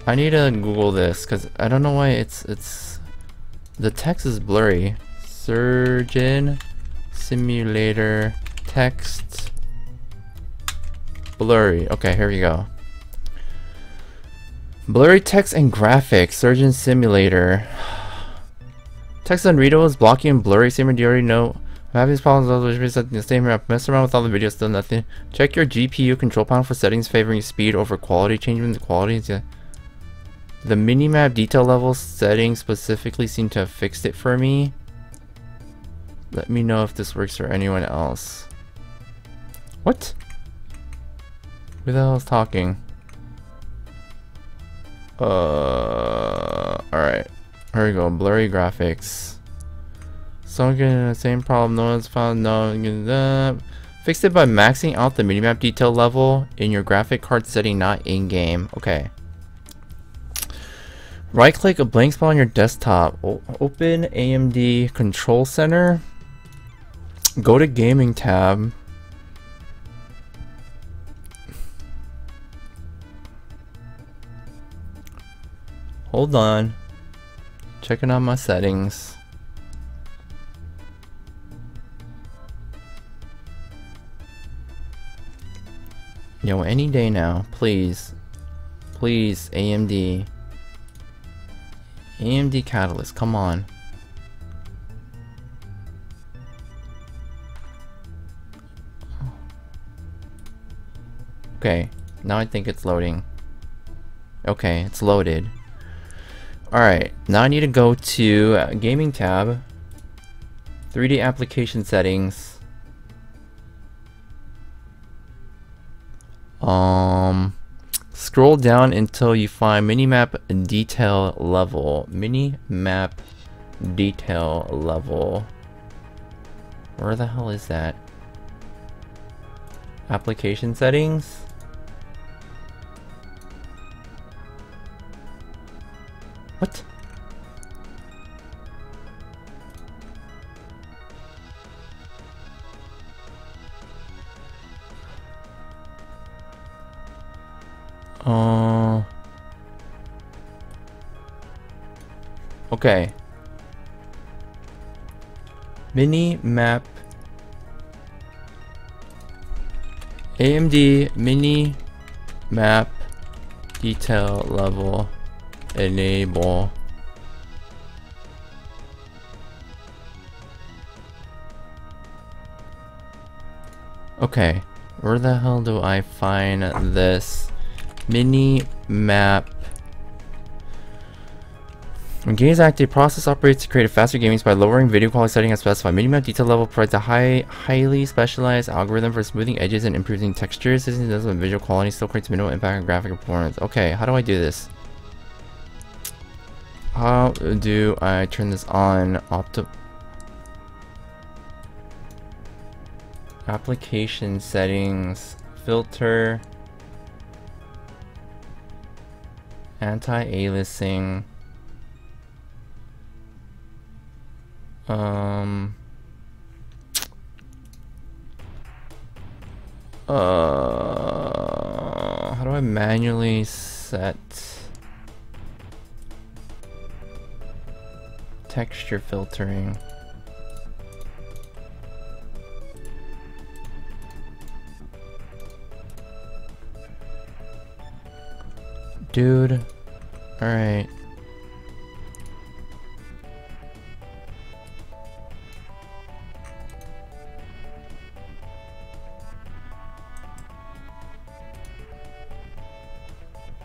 Speaker 1: I need to Google this because I don't know why it's it's the text is blurry. Surgeon simulator text blurry. Okay, here we go. Blurry text and graphics. Surgeon simulator. Text unreadable is blocking and blurry. Same do you already know? I'm having these problems which the same. I've around with all the videos, still nothing. Check your GPU control panel for settings favoring speed over quality. Changing the quality. Yeah. The mipmap detail level settings specifically seem to have fixed it for me. Let me know if this works for anyone else. What? Who the hell is talking? Uh, alright. Here we go. Blurry graphics. Someone getting the same problem. No one's found. No. Uh, fixed it by maxing out the mipmap detail level in your graphic card setting, not in game. Okay. Right click a blank spot on your desktop. O open AMD Control Center. Go to Gaming tab. Hold on. Checking out my settings. Yo, any day now, please. Please, AMD. AMD Catalyst, come on. Okay, now I think it's loading. Okay, it's loaded. Alright, now I need to go to uh, Gaming tab, 3D Application Settings. Um, scroll down until you find Mipmap Detail Level. Mipmap Detail Level. Where the hell is that? Application Settings? Uh. Okay. Mipmap. AMD mini map detail level enable Okay, where the hell do I find this mini map? When games active, process operates to create a faster gaming by lowering video quality setting as specified. Minimap detail level provides a high, highly specialized algorithm for smoothing edges and improving textures. This does with visual quality still creates minimal impact on graphic performance. Okay, how do I do this? How do I turn this on? Opti Application settings, filter, anti-aliasing, um, uh, how do I manually set texture filtering? Dude. Alright.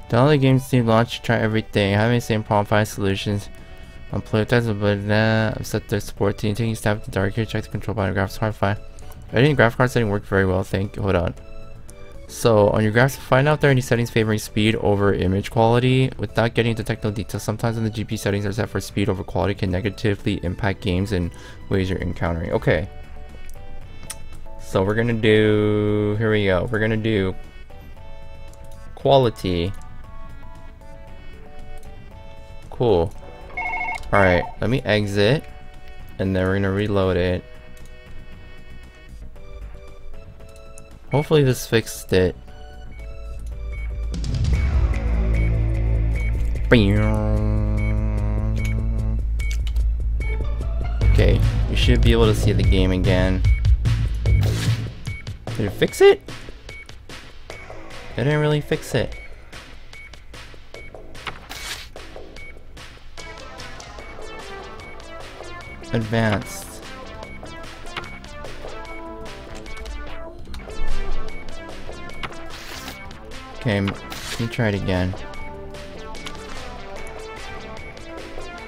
Speaker 1: The game Steam launch, try everything. Having the same problem, find solutions. On Playtest, but nah, I've set the support team. Taking a step to the dark here, check the control button, graphics card fine. Editing graphic card setting worked very well, thank you. Hold on. So on your graphs, find out if there are any settings favoring speed over image quality. Without getting into technical details, sometimes when the GPU settings are set for speed over quality can negatively impact games in ways you're encountering. Okay. So we're gonna do, here we go. We're gonna do quality. Cool. Alright, let me exit. And then we're gonna reload it. Hopefully this fixed it. Okay, you should be able to see the game again. Did it fix it? It didn't really fix it. Advanced. Okay, let me try it again.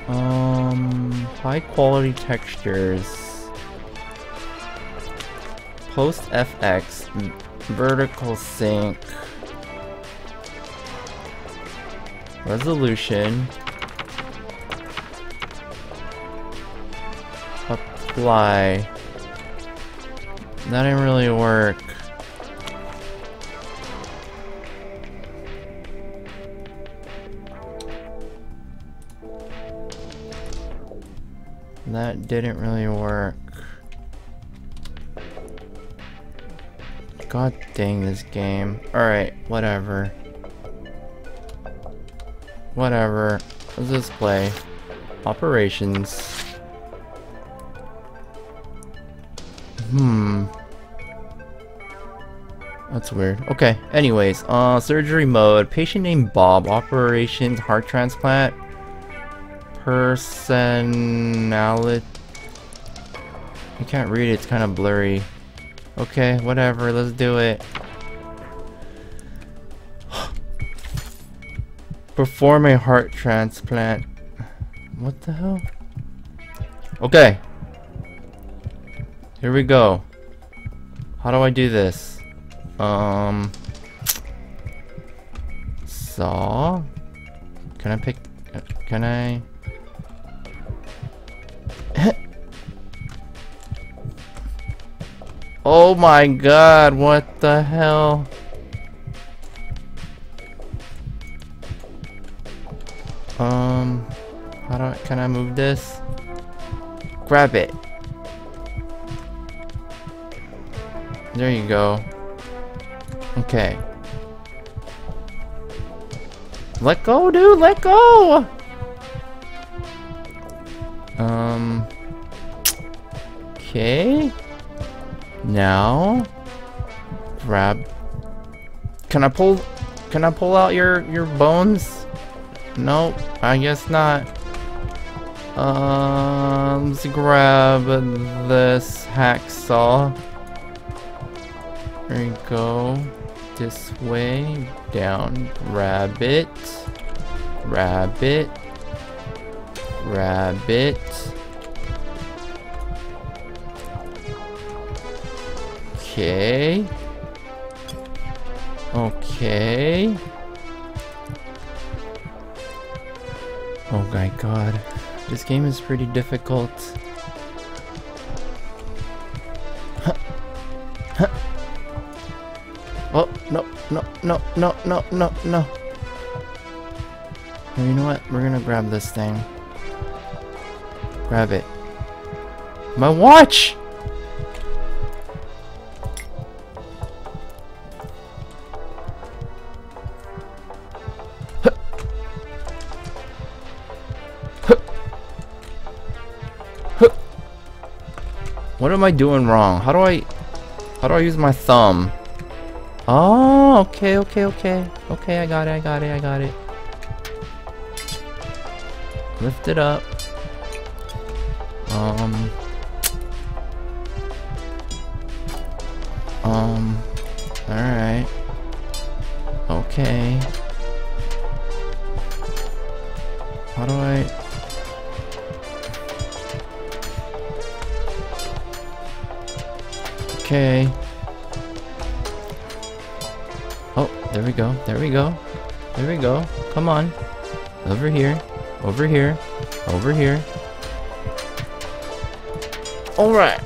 Speaker 1: Um, high quality textures. Post FX, vertical sync. Resolution. Apply. That didn't really work. That didn't really work. God dang this game. Alright, whatever. Whatever. Let's just play. Operations. Hmm. That's weird. Okay, anyways, uh, surgery mode. Patient named Bob. Operations, heart transplant. Personality. I can't read it, it's kind of blurry. Okay, whatever, let's do it. Perform a heart transplant. What the hell? Okay. Here we go. How do I do this? Um. Saw? Can I pick. Can I. oh my god, what the hell? Um. How do I. Can I move this? Grab it. There you go. Okay. Let go, dude. Let go. Um. Okay. Now. Grab. Can I pull? Can I pull out your your bones? Nope. I guess not. Um. Let's grab this hacksaw. There you go. This way. Down. Rabbit. Rabbit. Rabbit. Okay. Okay. Oh my god. This game is pretty difficult. Huh. Huh. Oh, no, no, no, no, no, no, no. You know what? We're gonna grab this thing. Grab it. My watch! What am I doing wrong? How do I... How do I use my thumb? Oh, okay, okay, okay. Okay, I got it, I got it, I got it. Lift it up. Um. Um. Alright. Okay. How do I... Oh, there we go. There we go. There we go. Come on. Over here. Over here. Over here. Alright.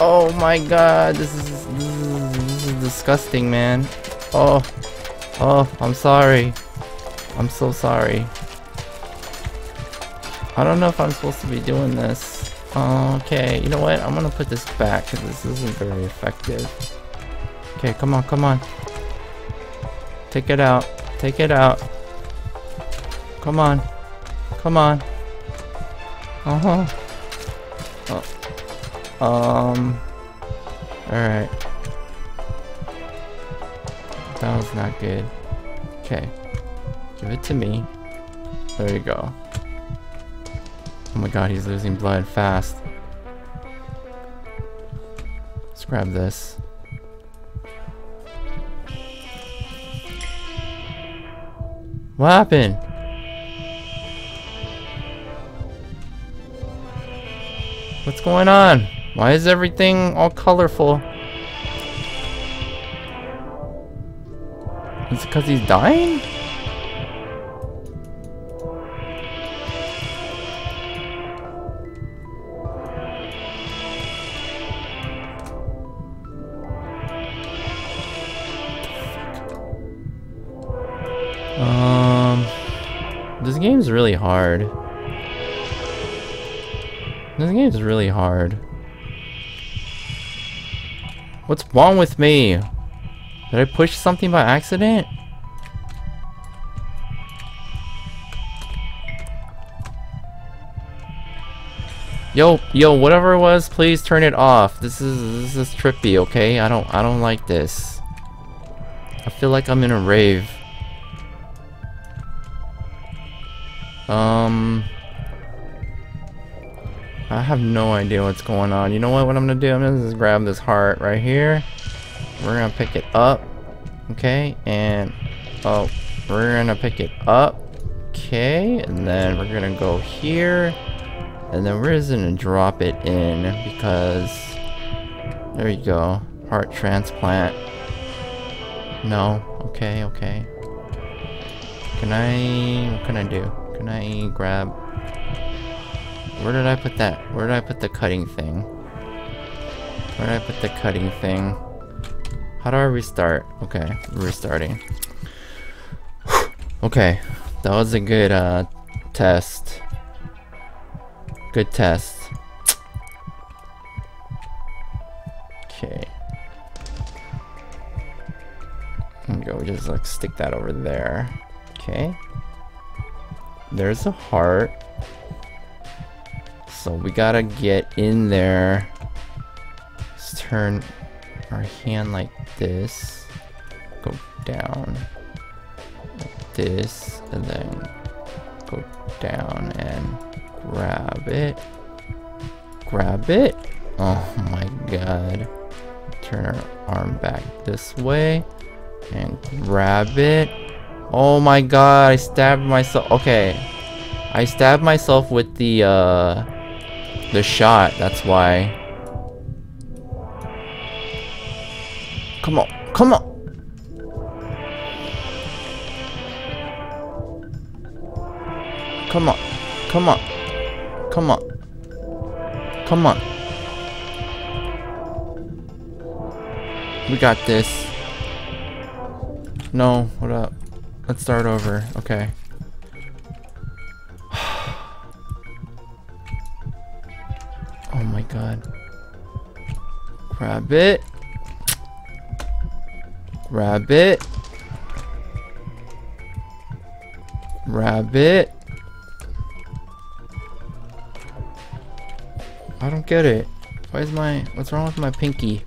Speaker 1: Oh my god. This is, this is, this is disgusting, man. Oh. Oh, I'm sorry. I'm so sorry. I don't know if I'm supposed to be doing this. Okay, you know what? I'm gonna put this back because this isn't very effective. Okay, come on, come on. Take it out. Take it out. Come on. Come on. Uh-huh. Uh, um. Alright. That was not good. Okay. Give it to me. There you go. Oh my god, he's losing blood fast. Let's grab this. What happened? What's going on? Why is everything all colorful? Is it because he's dying? Hard. What's wrong with me? Did I push something by accident? Yo, yo, whatever it was, please turn it off. This is this is trippy, okay? I don't I don't like this. I feel like I'm in a rave. Um I have no idea what's going on. You know what? What I'm gonna do? I'm gonna just grab this heart right here. We're gonna pick it up. Okay, and oh, we're gonna pick it up. Okay, and then we're gonna go here. And then we're just gonna drop it in because there you go. Heart transplant. No. Okay, okay. Can I what can I do? Can I grab where did I put that? Where did I put the cutting thing? Where did I put the cutting thing? How do I restart? Okay, restarting. okay, that was a good uh, test. Good test. Okay. Go, just like stick that over there. Okay. There's a heart. So we gotta get in there. Let's turn our hand like this. Go down. Like this. And then go down and grab it. Grab it. Oh my god. Turn our arm back this way. And grab it. Oh my god, I stabbed myself. Okay. I stabbed myself with the, uh, the shot, that's why. Come on, come on! Come on, come on, come on, come on. We got this. No, what up? Let's start over. Okay. Oh my god. Grab it. Grab it. Grab it. I don't get it. Why is my... What's wrong with my pinky?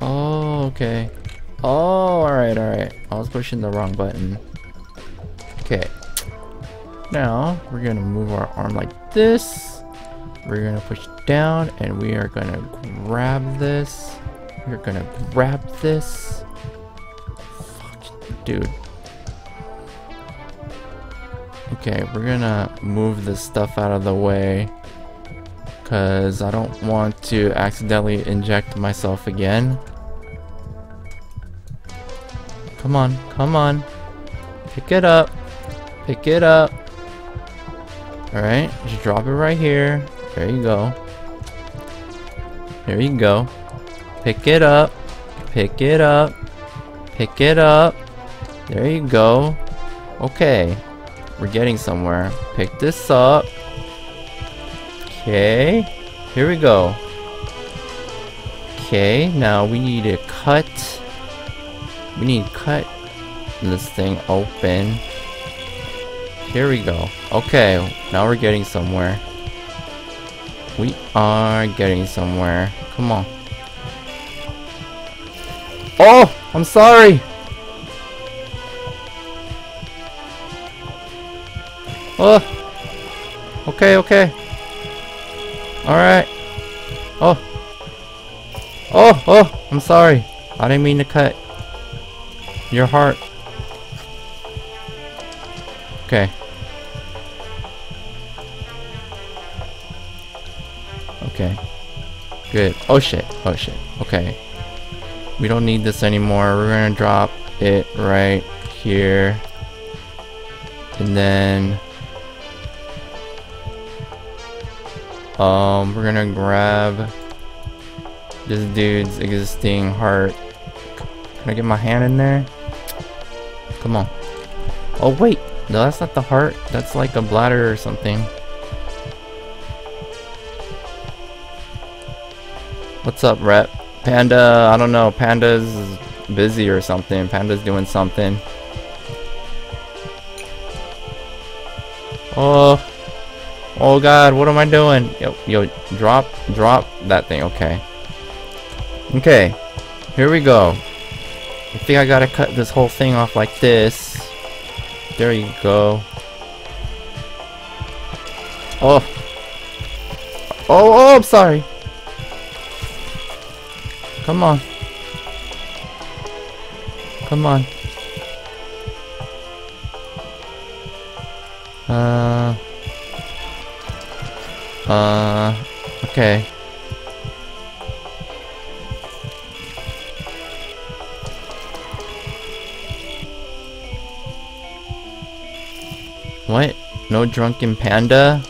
Speaker 1: Oh, okay. Oh, alright, alright. I was pushing the wrong button. Okay. Now, we're gonna move our arm like this. We're gonna push down and we are gonna grab this. We're gonna grab this. Fuck, dude. Okay, we're gonna move this stuff out of the way. Cause I don't want to accidentally inject myself again. Come on, come on. Pick it up. Pick it up. Alright, just drop it right here. There you go. There you go. Pick it up. Pick it up. Pick it up. There you go. Okay. We're getting somewhere. Pick this up. Okay. Here we go. Okay, now we need to cut. We need to cut this thing open. Here we go. Okay, now we're getting somewhere. We are getting somewhere. Come on. Oh! I'm sorry! Oh! Okay, okay. Alright. Oh! Oh! Oh! I'm sorry. I didn't mean to cut your heart. Okay. Okay. Good. Oh shit. Oh shit. Okay. We don't need this anymore. We're gonna drop it right here. And then... Um, we're gonna grab this dude's existing heart. Can I get my hand in there? Come on. Oh wait, no that's not the heart. That's like a bladder or something. What's up, Rep? Panda, I don't know. Panda's busy or something. Panda's doing something. Oh. Oh god, what am I doing? Yo, yo, drop, drop that thing. Okay. Okay. Here we go. I think I gotta cut this whole thing off like this. There you go. Oh. Oh, oh, I'm sorry. Come on. Come on. Uh. Uh. Okay. What? No drunken panda?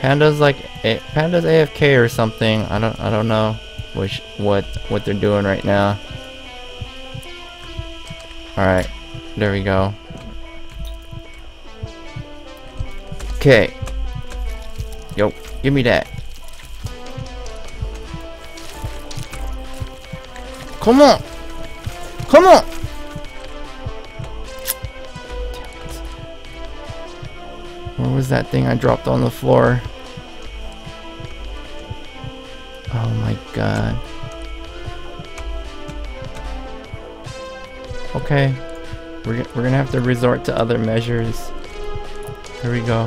Speaker 1: Panda's like a Panda's AFK or something. I don't I don't know which what what they're doing right now. All right. There we go. Okay. Yo, give me that. Come on. Come on. Where was that thing I dropped on the floor? God. Okay. We're, we're gonna have to resort to other measures. Here we go.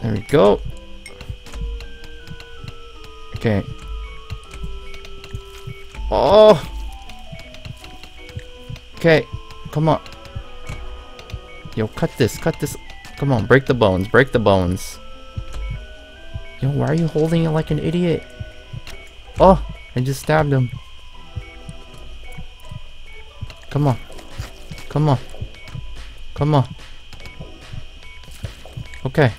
Speaker 1: There we go. Okay. Oh! Okay, come on. Yo, cut this, cut this. Come on, break the bones, break the bones. Yo, why are you holding it like an idiot? Oh, I just stabbed him. Come on. Come on. Come on. Okay.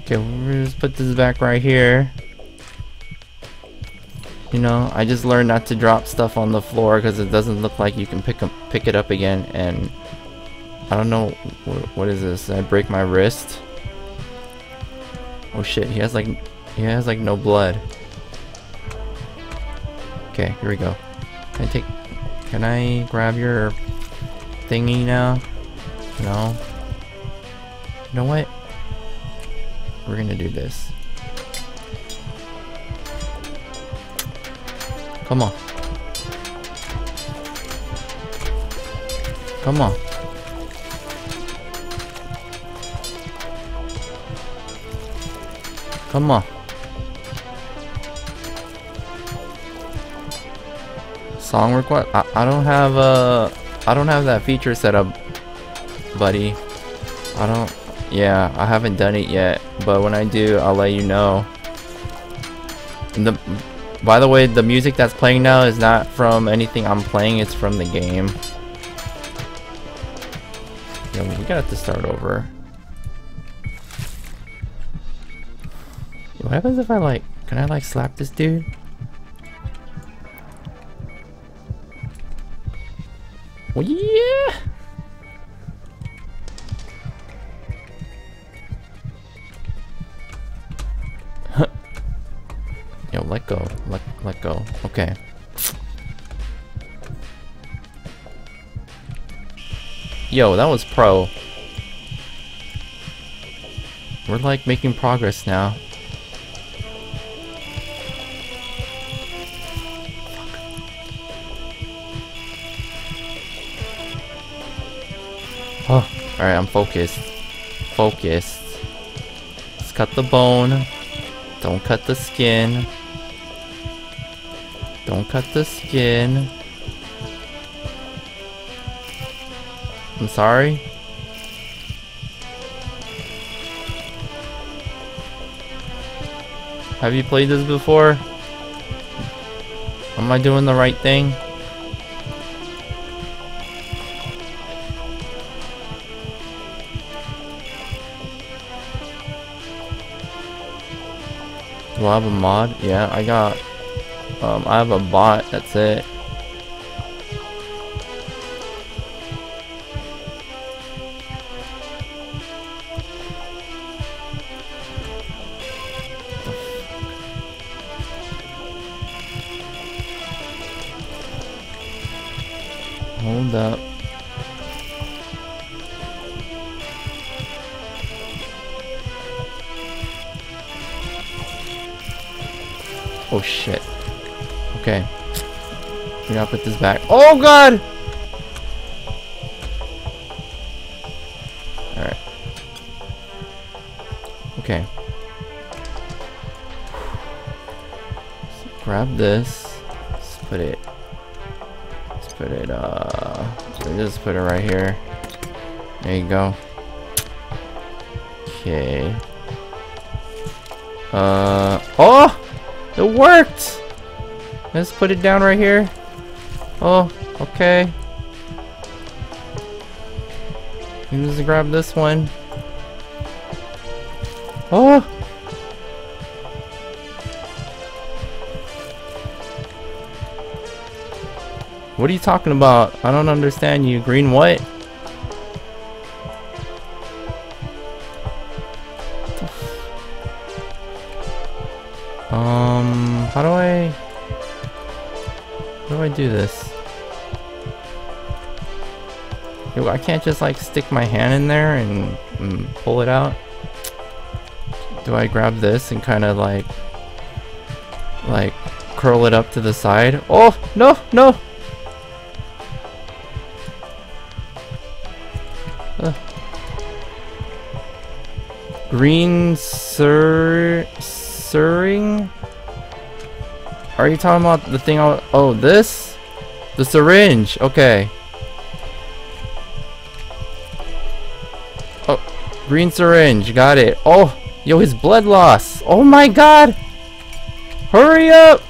Speaker 1: Okay, we'll just put this back right here. You know, I just learned not to drop stuff on the floor because it doesn't look like you can pick pick it up again. And I don't know what is this. Did I break my wrist? Oh shit! He has like he has like no blood. Okay, here we go. Can I take? Can I grab your thingy now? No. You know what? We're gonna do this. Come on. Come on. Come on. Song request? I, I don't have uh I don't have that feature set up, buddy. I don't yeah, I haven't done it yet, but when I do, I'll let you know. The, by the way, the music that's playing now is not from anything I'm playing, it's from the game. Yeah, we have to start over. What happens if I like, can I like slap this dude? Yeah! Yo, let go. Let let go. Okay. Yo, that was pro. We're like making progress now. Alright, I'm focused. Focused. Let's cut the bone. Don't cut the skin. Don't cut the skin. I'm sorry. Have you played this before? Am I doing the right thing? Do I have a mod? Yeah, I got. Um, I have a bot. That's it. Hold up. Oh shit. Okay. We gotta put this back. Oh god! Alright. Okay. Grab this. Let's put it. Let's put it, uh. Just put it right here. There you go. Okay. Uh. It worked! Let's put it down right here. Oh, okay. Let's grab this one. Oh! What are you talking about? I don't understand you. Green what? I can't just like stick my hand in there and, and pull it out. Do I grab this and kind of like... Like, curl it up to the side? Oh, no, no! Ugh. Green sir... Syring? Are you talking about the thing I Oh, this? The syringe. Okay. Green syringe. Got it. Oh, yo, his blood loss. Oh my god. Hurry up.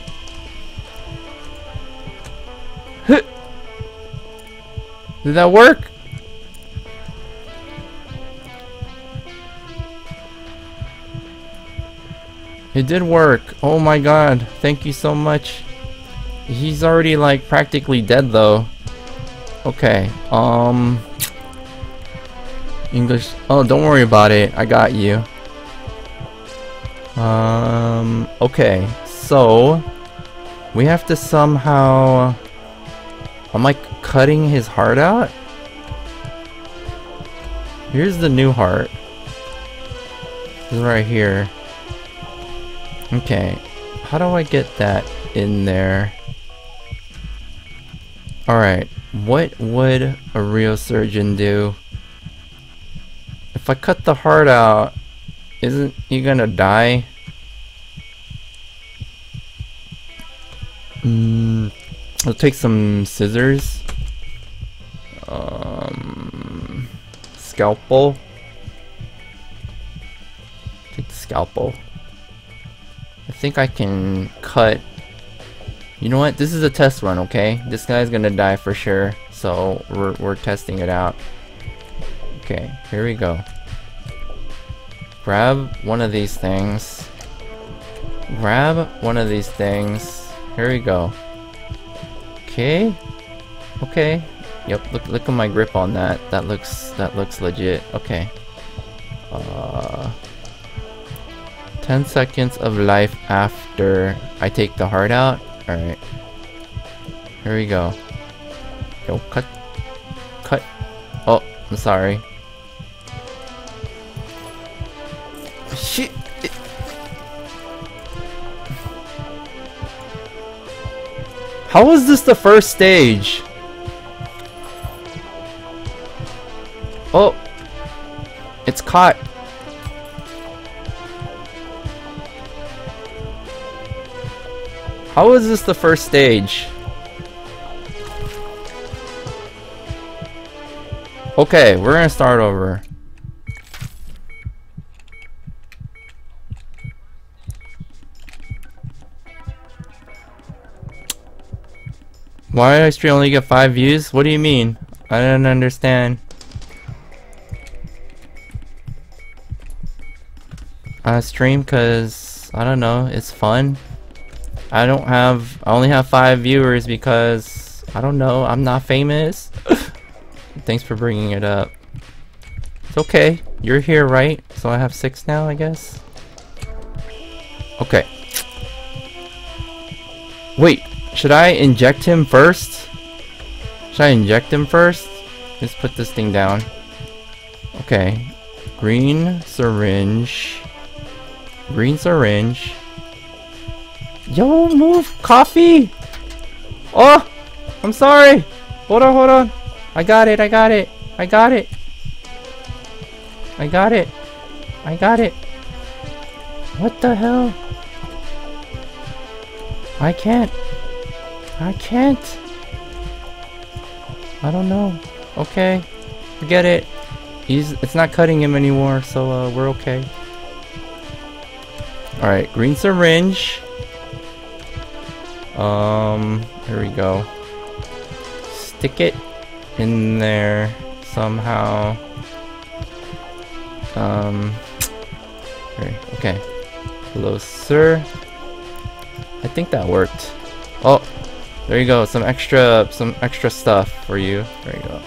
Speaker 1: Did that work? It did work. Oh my god. Thank you so much. He's already like practically dead though. Okay. Um English. Oh, don't worry about it. I got you. Um okay. So we have to somehow I'm like cutting his heart out. Here's the new heart. This is right here. Okay, how do I get that in there? Alright, what would a real surgeon do? I cut the heart out, isn't he gonna die? Mm, I'll take some scissors. Um, scalpel. Take the scalpel. I think I can cut. You know what? This is a test run, okay? This guy's gonna die for sure. So we're, we're testing it out. Okay, here we go. Grab one of these things. Grab one of these things. Here we go. Okay. Okay. Yep, look look at my grip on that. That looks that looks legit. Okay. Uh 10 seconds of life after I take the heart out. Alright. Here we go. Yo, cut. Cut. Oh, I'm sorry. How is this the first stage? Oh. It's caught. How is this the first stage? Okay, we're gonna start over. Why did I stream only get 5 views? What do you mean? I don't understand. I stream cause, I don't know, it's fun. I don't have, I only have 5 viewers because, I don't know, I'm not famous. Thanks for bringing it up. It's okay, you're here, right? So I have 6 now, I guess? Okay. Wait, should I inject him first? Should I inject him first? Let's put this thing down. Okay. Green syringe. Green syringe. Yo, move! Coffee! Oh! I'm sorry! Hold on, hold on. I got it, I got it. I got it. I got it. I got it. What the hell? I can't. I can't. I don't know. Okay. Forget it. He's it's not cutting him anymore, so uh, we're okay. Alright, green syringe. Um, here we go. Stick it in there somehow. Um, okay. Closer. I think that worked. Oh, there you go. Some extra, some extra stuff for you. There you go.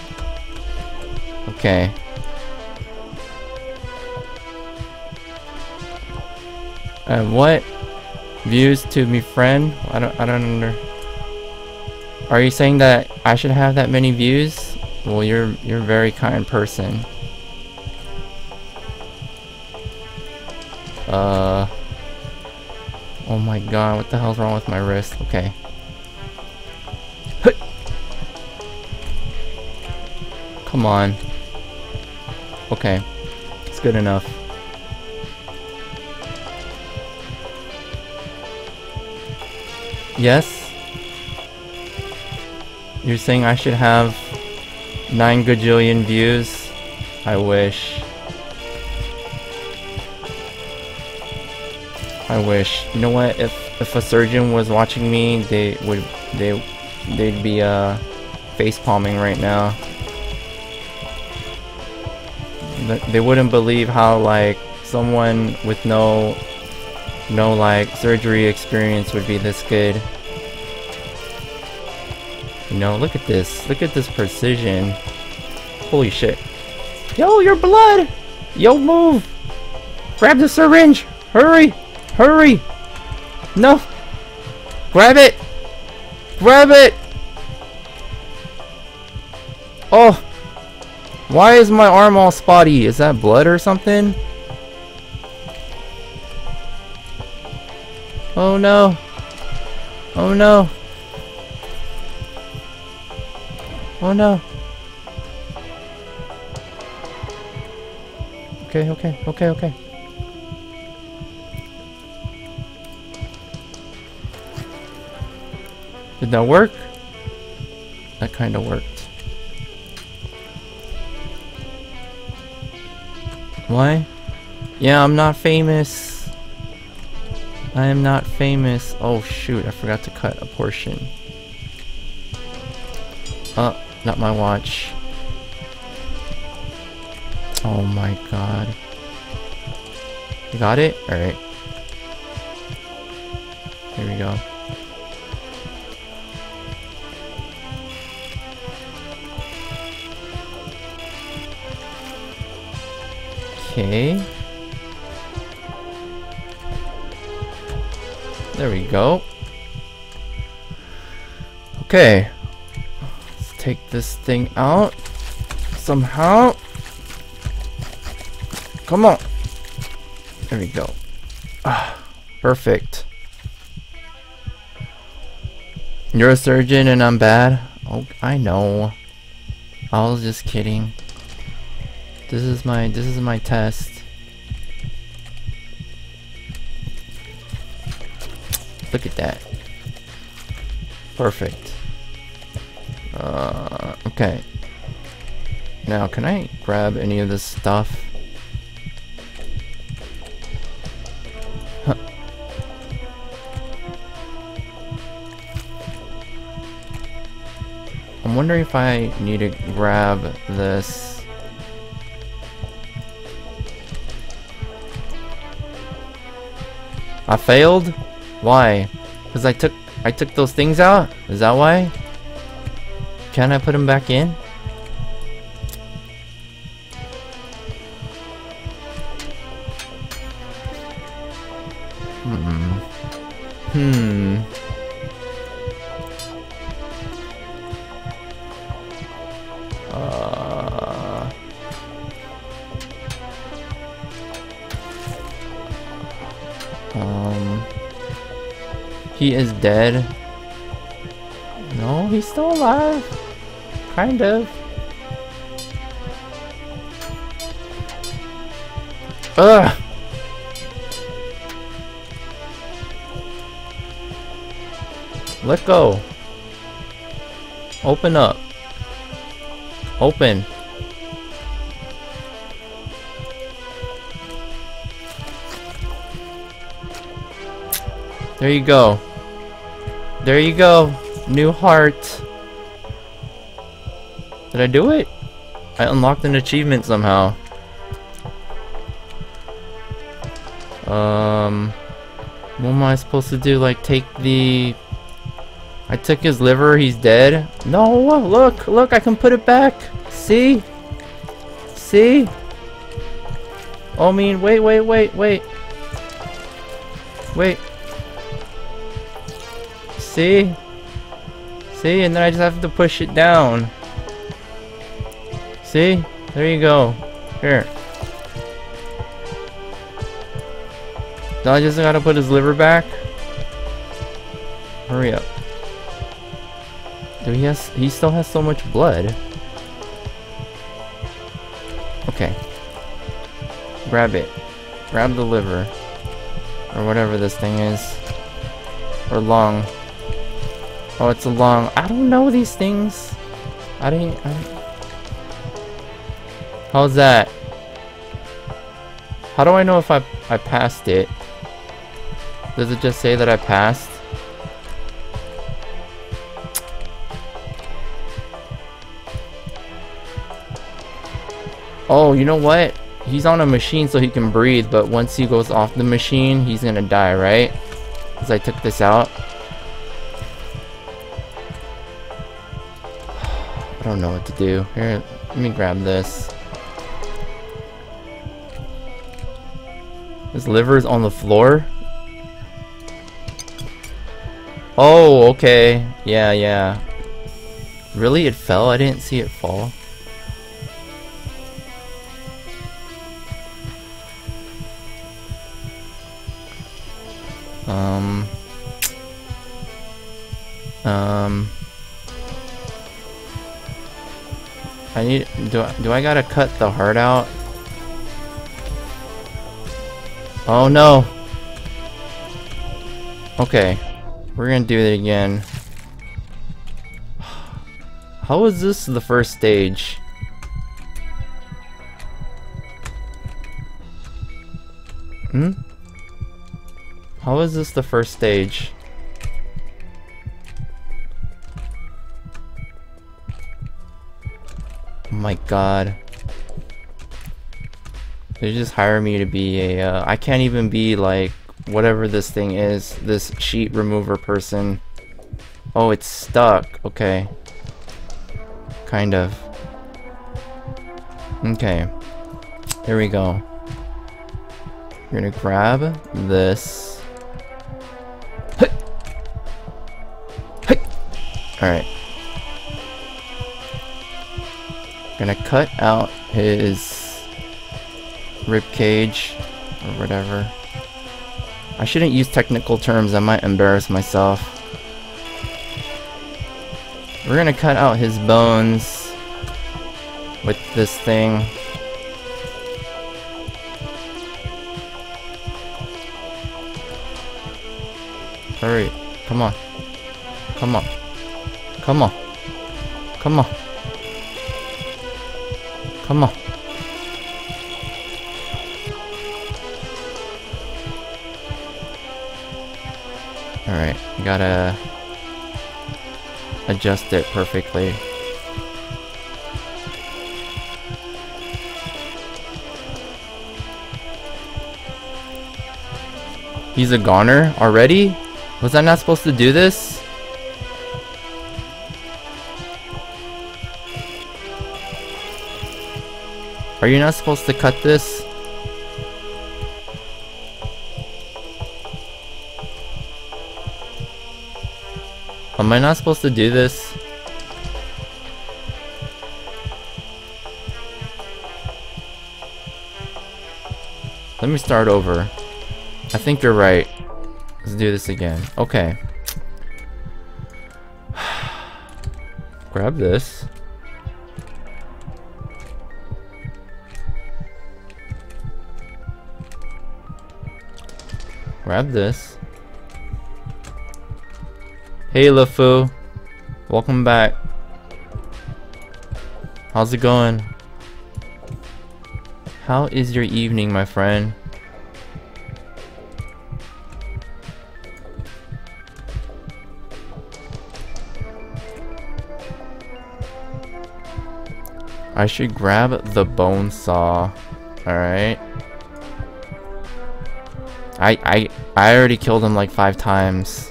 Speaker 1: Okay. And what views to me friend? I don't, I don't under. Are you saying that I should have that many views? Well, you're, you're a very kind person. Uh. Oh my god, what the hell's wrong with my wrist? Okay. Come on. Okay. It's good enough. Yes? You're saying I should have 9 gajillion views? I wish. I wish. You know what? If if a surgeon was watching me, they would they they'd be uh face palming right now. Th- They wouldn't believe how like someone with no no like surgery experience would be this good. You know, look at this. Look at this precision. Holy shit. Yo, your blood! Yo, move! Grab the syringe! Hurry! Hurry! No! Grab it! Grab it! Oh! Why is my arm all spotty? Is that blood or something? Oh no! Oh no! Oh no! Okay, okay, okay, okay. Did that work? That kind of worked. Why? Yeah, I'm not famous. I am not famous. Oh shoot, I forgot to cut a portion. Uh, not my watch. Oh my god. You got it? Alright. Here we go. Okay. There we go. Okay. Let's take this thing out. Somehow. Come on. There we go. Ah, perfect. You're a surgeon and I'm bad? Oh, I know. I was just kidding. This is my this is my test. Look at that. Perfect. Uh, okay. Now, can I grab any of this stuff? Huh. I'm wondering if I need to grab this. I failed? Why? Because I took I took those things out? Is that why? Can I put them back in? Hmm. Hmm. He is dead. No, he's still alive. Kind of. Ugh! Let go. Open up. Open. There you go. There you go. New heart. Did I do it? I unlocked an achievement somehow. Um, what am I supposed to do? Like take the... I took his liver, he's dead. No, look, look, I can put it back. See? See? Oh, I mean, wait, wait, wait, wait. Wait. See? See? And then I just have to push it down. See? There you go. Here. Now I just gotta put his liver back. Hurry up. Dude, he has he still has so much blood. Okay. Grab it. Grab the liver. Or whatever this thing is. Or lung. Oh, it's a lung. I don't know these things. I didn't. I didn't. How's that? How do I know if I I passed it? Does it just say that I passed? Oh, you know what? He's on a machine so he can breathe, but once he goes off the machine, he's gonna die, right? Because I took this out. Don't know what to do. Here, let me grab this. His liver's on the floor? Oh, okay. Yeah, yeah. Really? It fell? I didn't see it fall. Um. Um. Do I, do I gotta cut the heart out? Oh no. Okay. We're gonna do it again. How is this the first stage? Hmm? How is this the first stage? My god. They just hire me to be a, uh, I can't even be like, whatever this thing is, this sheet remover person. Oh, it's stuck. Okay. Kind of. Okay. Here we go. You're gonna grab this. Hey! Hey! Alright. Gonna cut out his rib cage or whatever. I shouldn't use technical terms, I might embarrass myself. We're gonna cut out his bones with this thing. Hurry. Come on. Come on. Come on. Come on. Come on. Alright, gotta adjust it perfectly. He's a goner already? Was I not supposed to do this? Are you not supposed to cut this? Am I not supposed to do this? Let me start over. I think you're right. Let's do this again. Okay. Grab this. Grab this. Hey LeFou. Welcome back. How's it going? How is your evening, my friend? I should grab the bone saw. Alright. I I I already killed him like five times.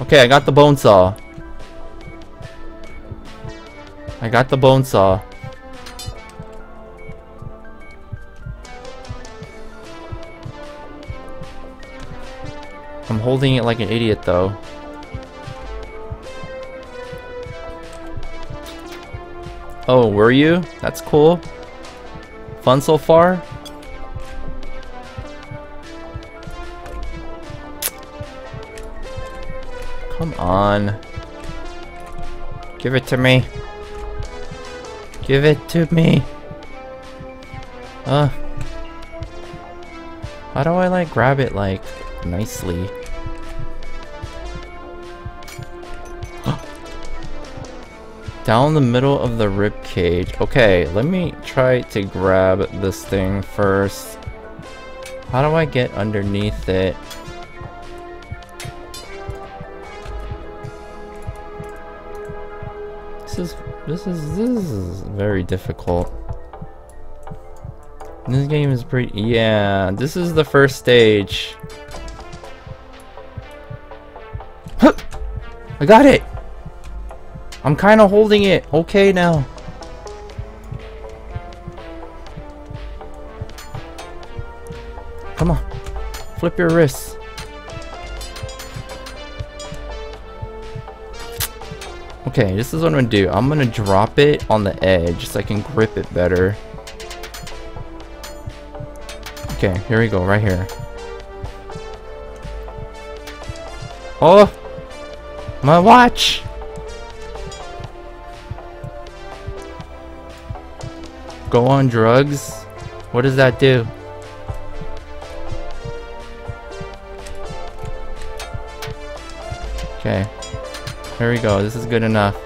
Speaker 1: Okay, I got the bone saw. I got the bone saw. I'm holding it like an idiot though. Oh, were you? That's cool. Fun so far? Come on. Give it to me. Give it to me. Uh. How do I like grab it like nicely? Down the middle of the rib cage. Okay, let me try to grab this thing first. How do I get underneath it? This is this is this is very difficult. This game is pretty yeah, this is the first stage. Huh! I got it! I'm kind of holding it. Okay now. Come on. Flip your wrists. Okay, this is what I'm gonna do. I'm gonna drop it on the edge so I can grip it better. Okay, here we go, right here. Oh! My watch! go on drugs? What does that do? Okay. Here we go. This is good enough.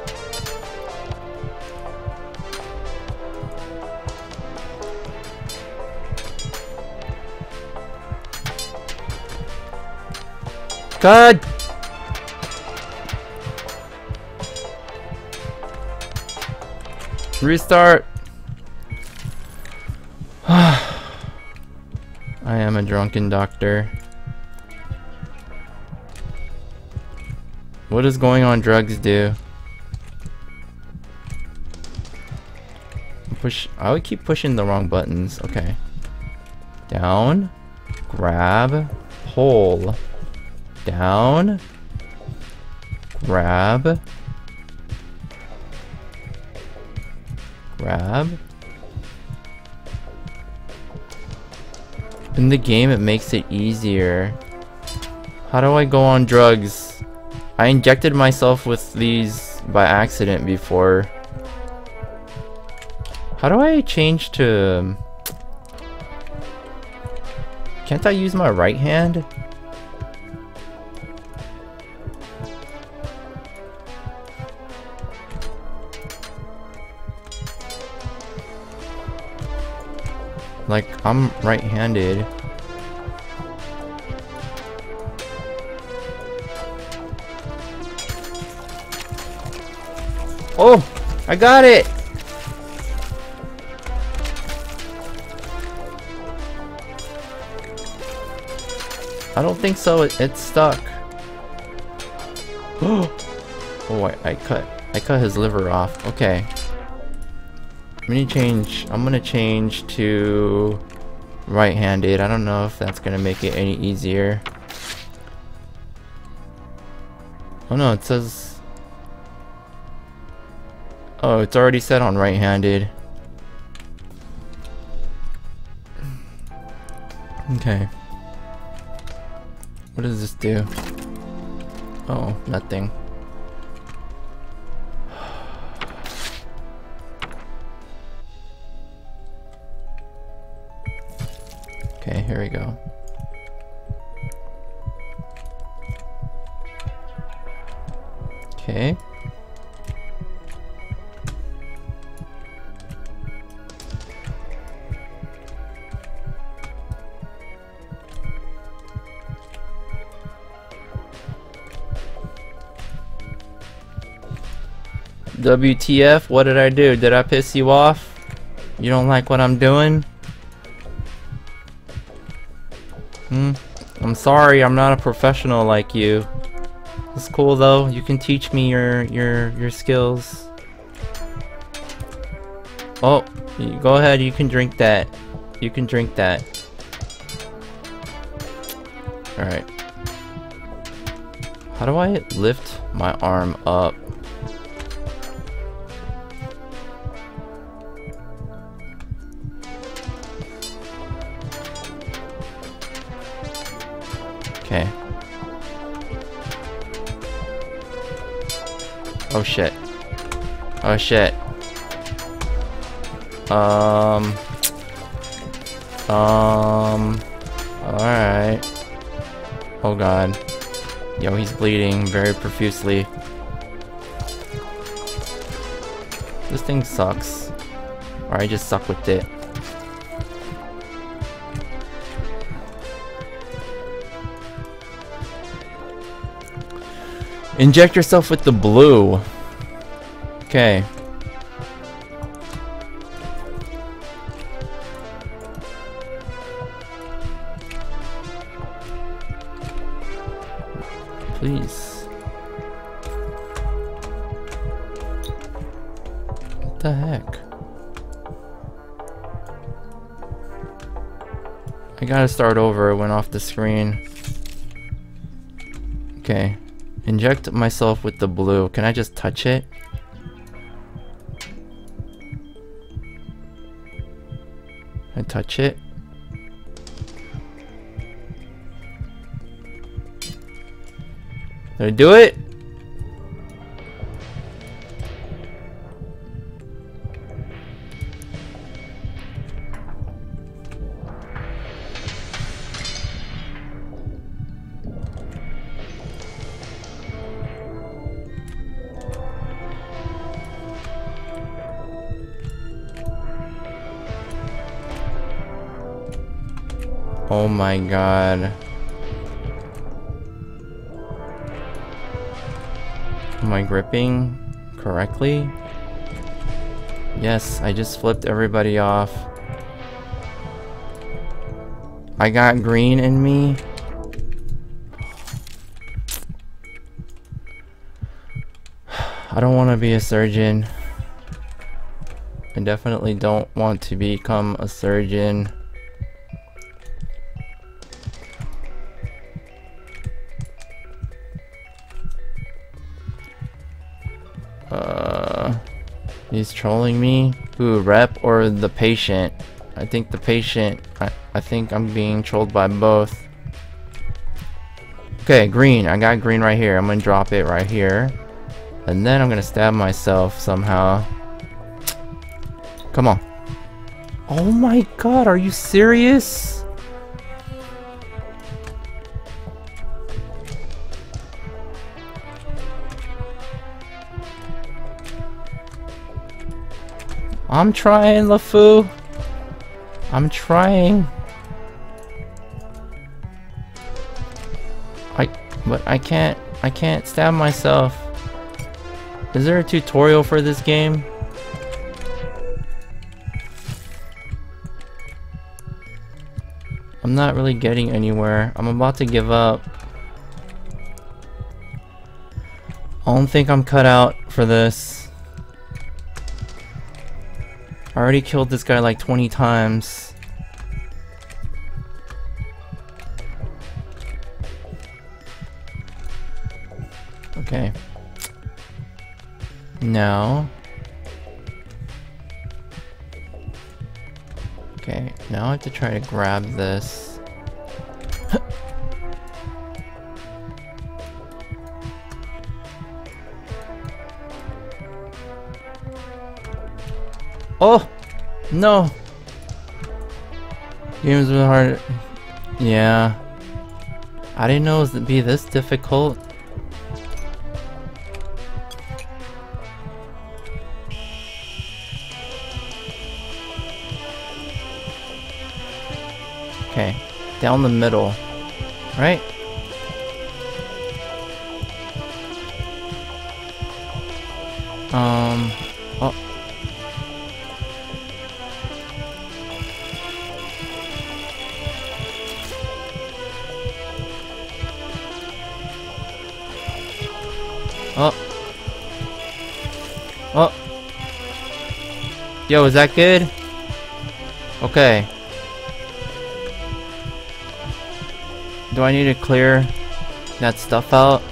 Speaker 1: God! Restart! Drunken doctor. What does going on drugs do? Push. I would keep pushing the wrong buttons. Okay. Down. Grab. Pull. Down. Grab. Grab. In the game, it makes it easier. How do I go on drugs? I injected myself with these by accident before. How do I change to... Can't I use my right hand? Like, I'm right-handed. Oh! I got it! I don't think so. It, it's stuck. oh, I, I cut. I cut his liver off. Okay. I'm gonna change. I'm gonna change to right-handed. I don't know if that's gonna make it any easier. Oh no, it says. Oh, it's already set on right-handed. Okay. What does this do? Oh, nothing. Okay, here we go. Okay. WTF? What did I do? Did I piss you off? You don't like what I'm doing? Hmm? I'm sorry, I'm not a professional like you. It's cool though. You can teach me your your your skills. Oh, go ahead. You can drink that. You can drink that. All right. How do I lift my arm up? Okay. Oh shit. Oh shit. Um. Um. Alright. Oh god. Yo, he's bleeding very profusely. This thing sucks. Or I just suck with it. Inject yourself with the blue. Okay. Please. What the heck? I gotta start over. It went off the screen. Okay. Inject myself with the blue. Can I just touch it? I touch it? Did I do it? My god. Am I gripping correctly? Yes, I just flipped everybody off. I got green in me. I don't want to be a surgeon. I definitely don't want to become a surgeon. He's trolling me. Who, rep or the patient? I think the patient. I, I think I'm being trolled by both. Okay, green. I got green right here. I'm gonna drop it right here. And then I'm gonna stab myself somehow. Come on. Oh my god, are you serious? I'm trying, LeFou. I'm trying. I, but I can't, I can't stab myself. Is there a tutorial for this game? I'm not really getting anywhere. I'm about to give up. I don't think I'm cut out for this. Already killed this guy like 20 times. Okay. Now. Okay, now I have to try to grab this. No! Games were hard. Yeah. I didn't know it would be this difficult. Okay, down the middle, right? Um, Yo, is that good? Okay. Do I need to clear that stuff out?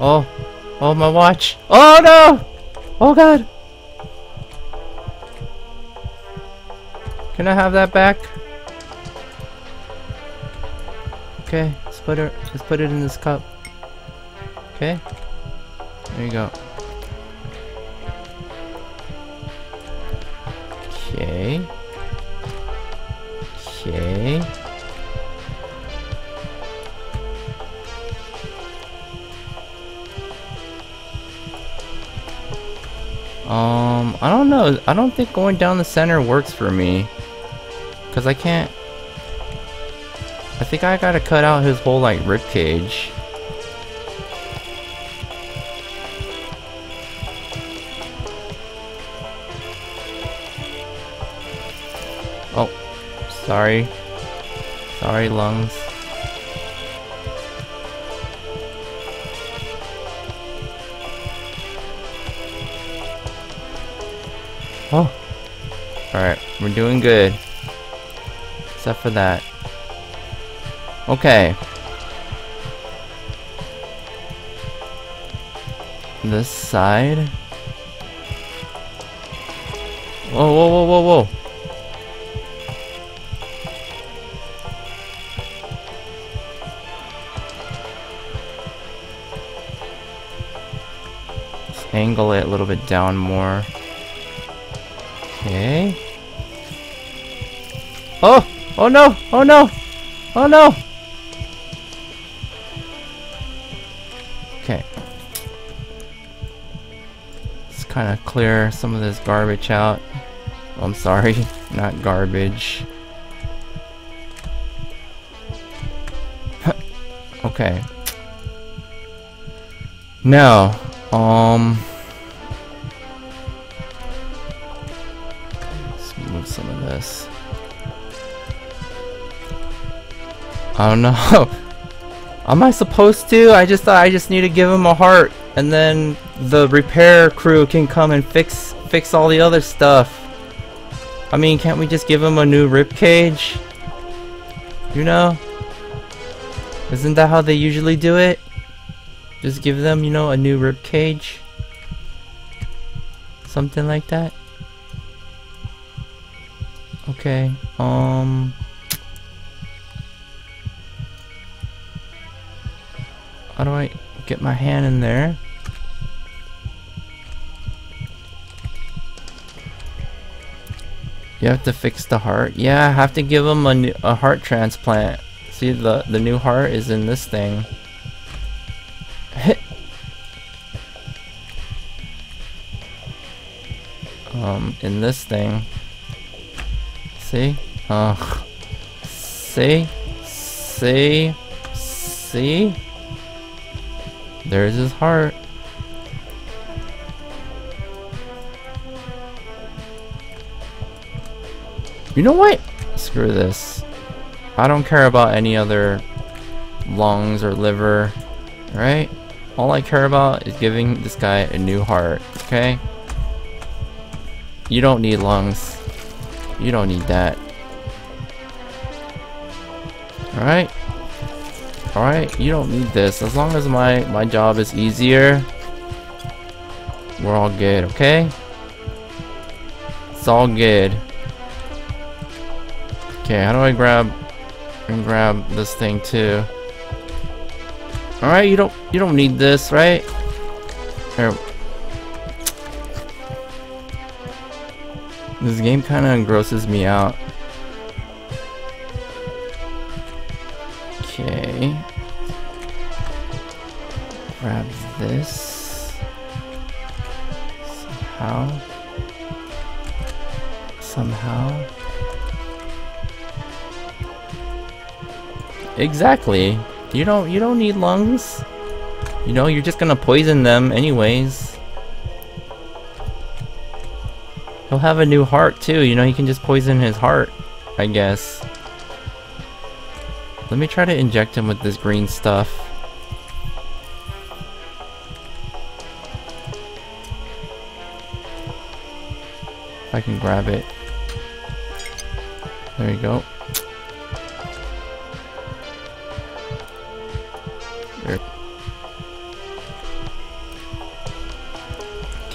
Speaker 1: Oh, oh my watch. Oh no! Oh god! Can I have that back? Okay, let's put it let's put it in this cup. Okay. There you go. Okay. Okay. Um, I don't know. I don't think going down the center works for me. Cause I can't I think I gotta cut out his whole like rib cage. Oh, sorry. Sorry, lungs. Oh. Alright, we're doing good. Except for that. Okay. This side. Whoa, whoa, whoa, whoa, whoa. Let's angle it a little bit down more. Okay. Oh! Oh no! Oh no! Oh no! Okay. Let's kind of clear some of this garbage out. I'm sorry, not garbage. okay. Now, um, I don't know. Am I supposed to? I just thought I just need to give him a heart, and then the repair crew can come and fix fix all the other stuff. I mean, can't we just give him a new rib cage? You know? Isn't that how they usually do it? Just give them, you know, a new rib cage? Something like that? Okay, um... my hand in there? You have to fix the heart? Yeah, I have to give him a, new, a heart transplant. See, the, the new heart is in this thing. um, in this thing. See? Ugh. See? See? See? There's his heart. You know what? Screw this. I don't care about any other lungs or liver, right? All I care about is giving this guy a new heart, okay? You don't need lungs. You don't need that. Alright? Alright, you don't need this. As long as my, my job is easier, we're all good, okay? It's all good. Okay, how do I grab and grab this thing too? Alright, you don't you don't need this, right? Here. This game kinda engrosses me out. Exactly. You don't you don't need lungs. You know, you're just gonna poison them anyways. He'll have a new heart too, you know, you can just poison his heart, I guess. Let me try to inject him with this green stuff. If I can grab it. There you go.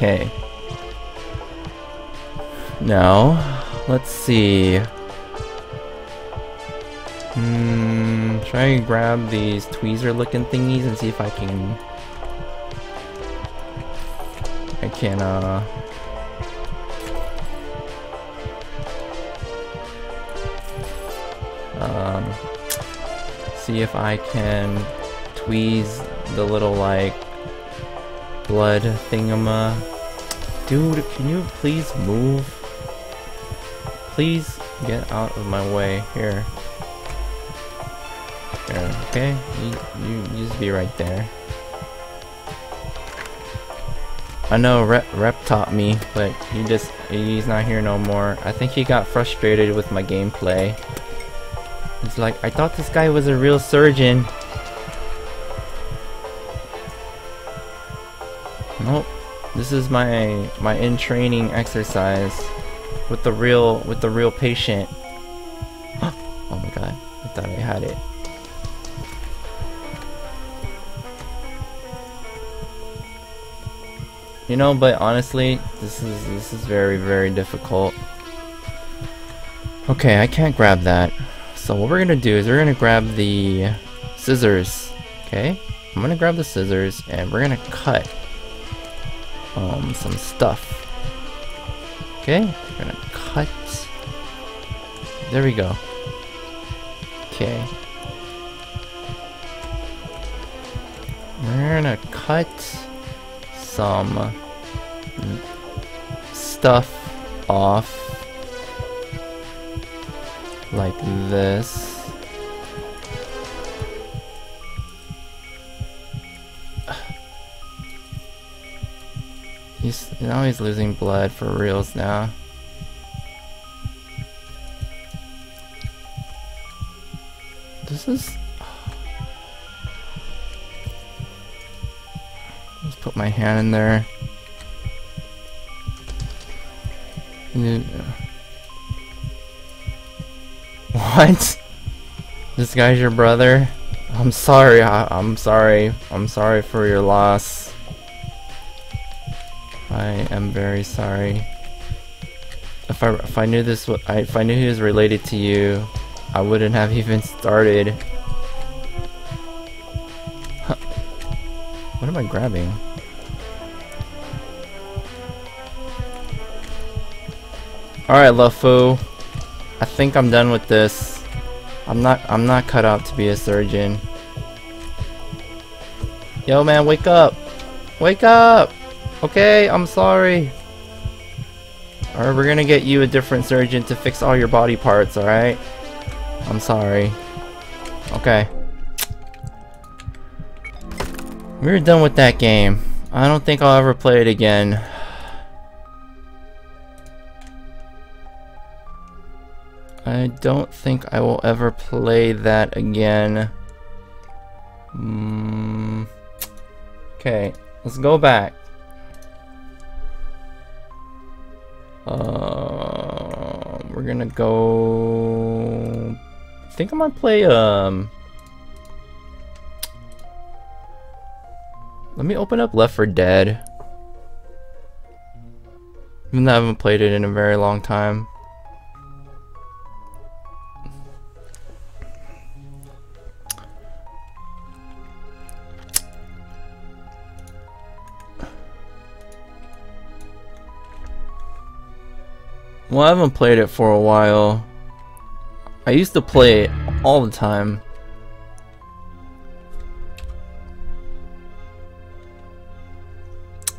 Speaker 1: Okay. Now, let's see. Hmm, try and grab these tweezer looking thingies and see if I can... I can, uh... Um, see if I can tweeze the little, like, blood thingama. Dude, can you please move? Please get out of my way. Here. There, okay? You, you, you just be right there. I know Rep, Rep taught me, but he just, he's not here no more. I think he got frustrated with my gameplay. He's like, I thought this guy was a real surgeon. This is my my in training exercise with the real with the real patient. oh my god. I thought I had it. You know, but honestly, this is this is very very difficult. Okay, I can't grab that. So what we're gonna do is we're gonna grab the scissors. Okay, I'm gonna grab the scissors and we're gonna cut um some stuff. Okay, we're gonna cut. There we go. Okay. We're gonna cut some stuff off like this. He's now he's losing blood for reals now. This is Let's put my hand in there. Mm. What? This guy's your brother? I'm sorry. I, I'm sorry. I'm sorry for your loss. I am very sorry. If I if I knew this if I knew he was related to you, I wouldn't have even started. Huh. What am I grabbing? Alright, LeFou. I think I'm done with this. I'm not I'm not cut out to be a surgeon. Yo man, wake up! Wake up! Okay, I'm sorry. Alright, we're gonna get you a different surgeon to fix all your body parts, alright? I'm sorry. Okay. We're done with that game. I don't think I'll ever play it again. I don't think I will ever play that again. Mm. Okay, let's go back. Uh, we're gonna go. I think I'm gonna play. Um. Let me open up Left 4 Dead. Even though I haven't played it in a very long time. Well, I haven't played it for a while. I used to play it all the time.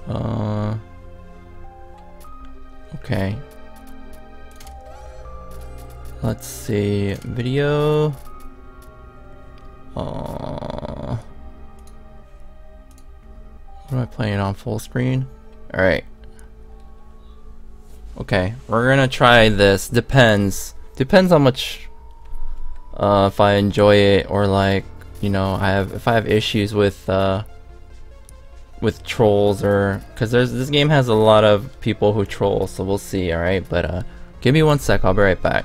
Speaker 1: Uh, okay. Let's see. Video. Uh, what am I playing on full screen? Alright. Okay, we're gonna try this. Depends. Depends how much uh, if I enjoy it or like, you know, I have if I have issues with uh with trolls or cuz there's this game has a lot of people who troll, so we'll see, all right? But uh give me one sec, I'll be right back.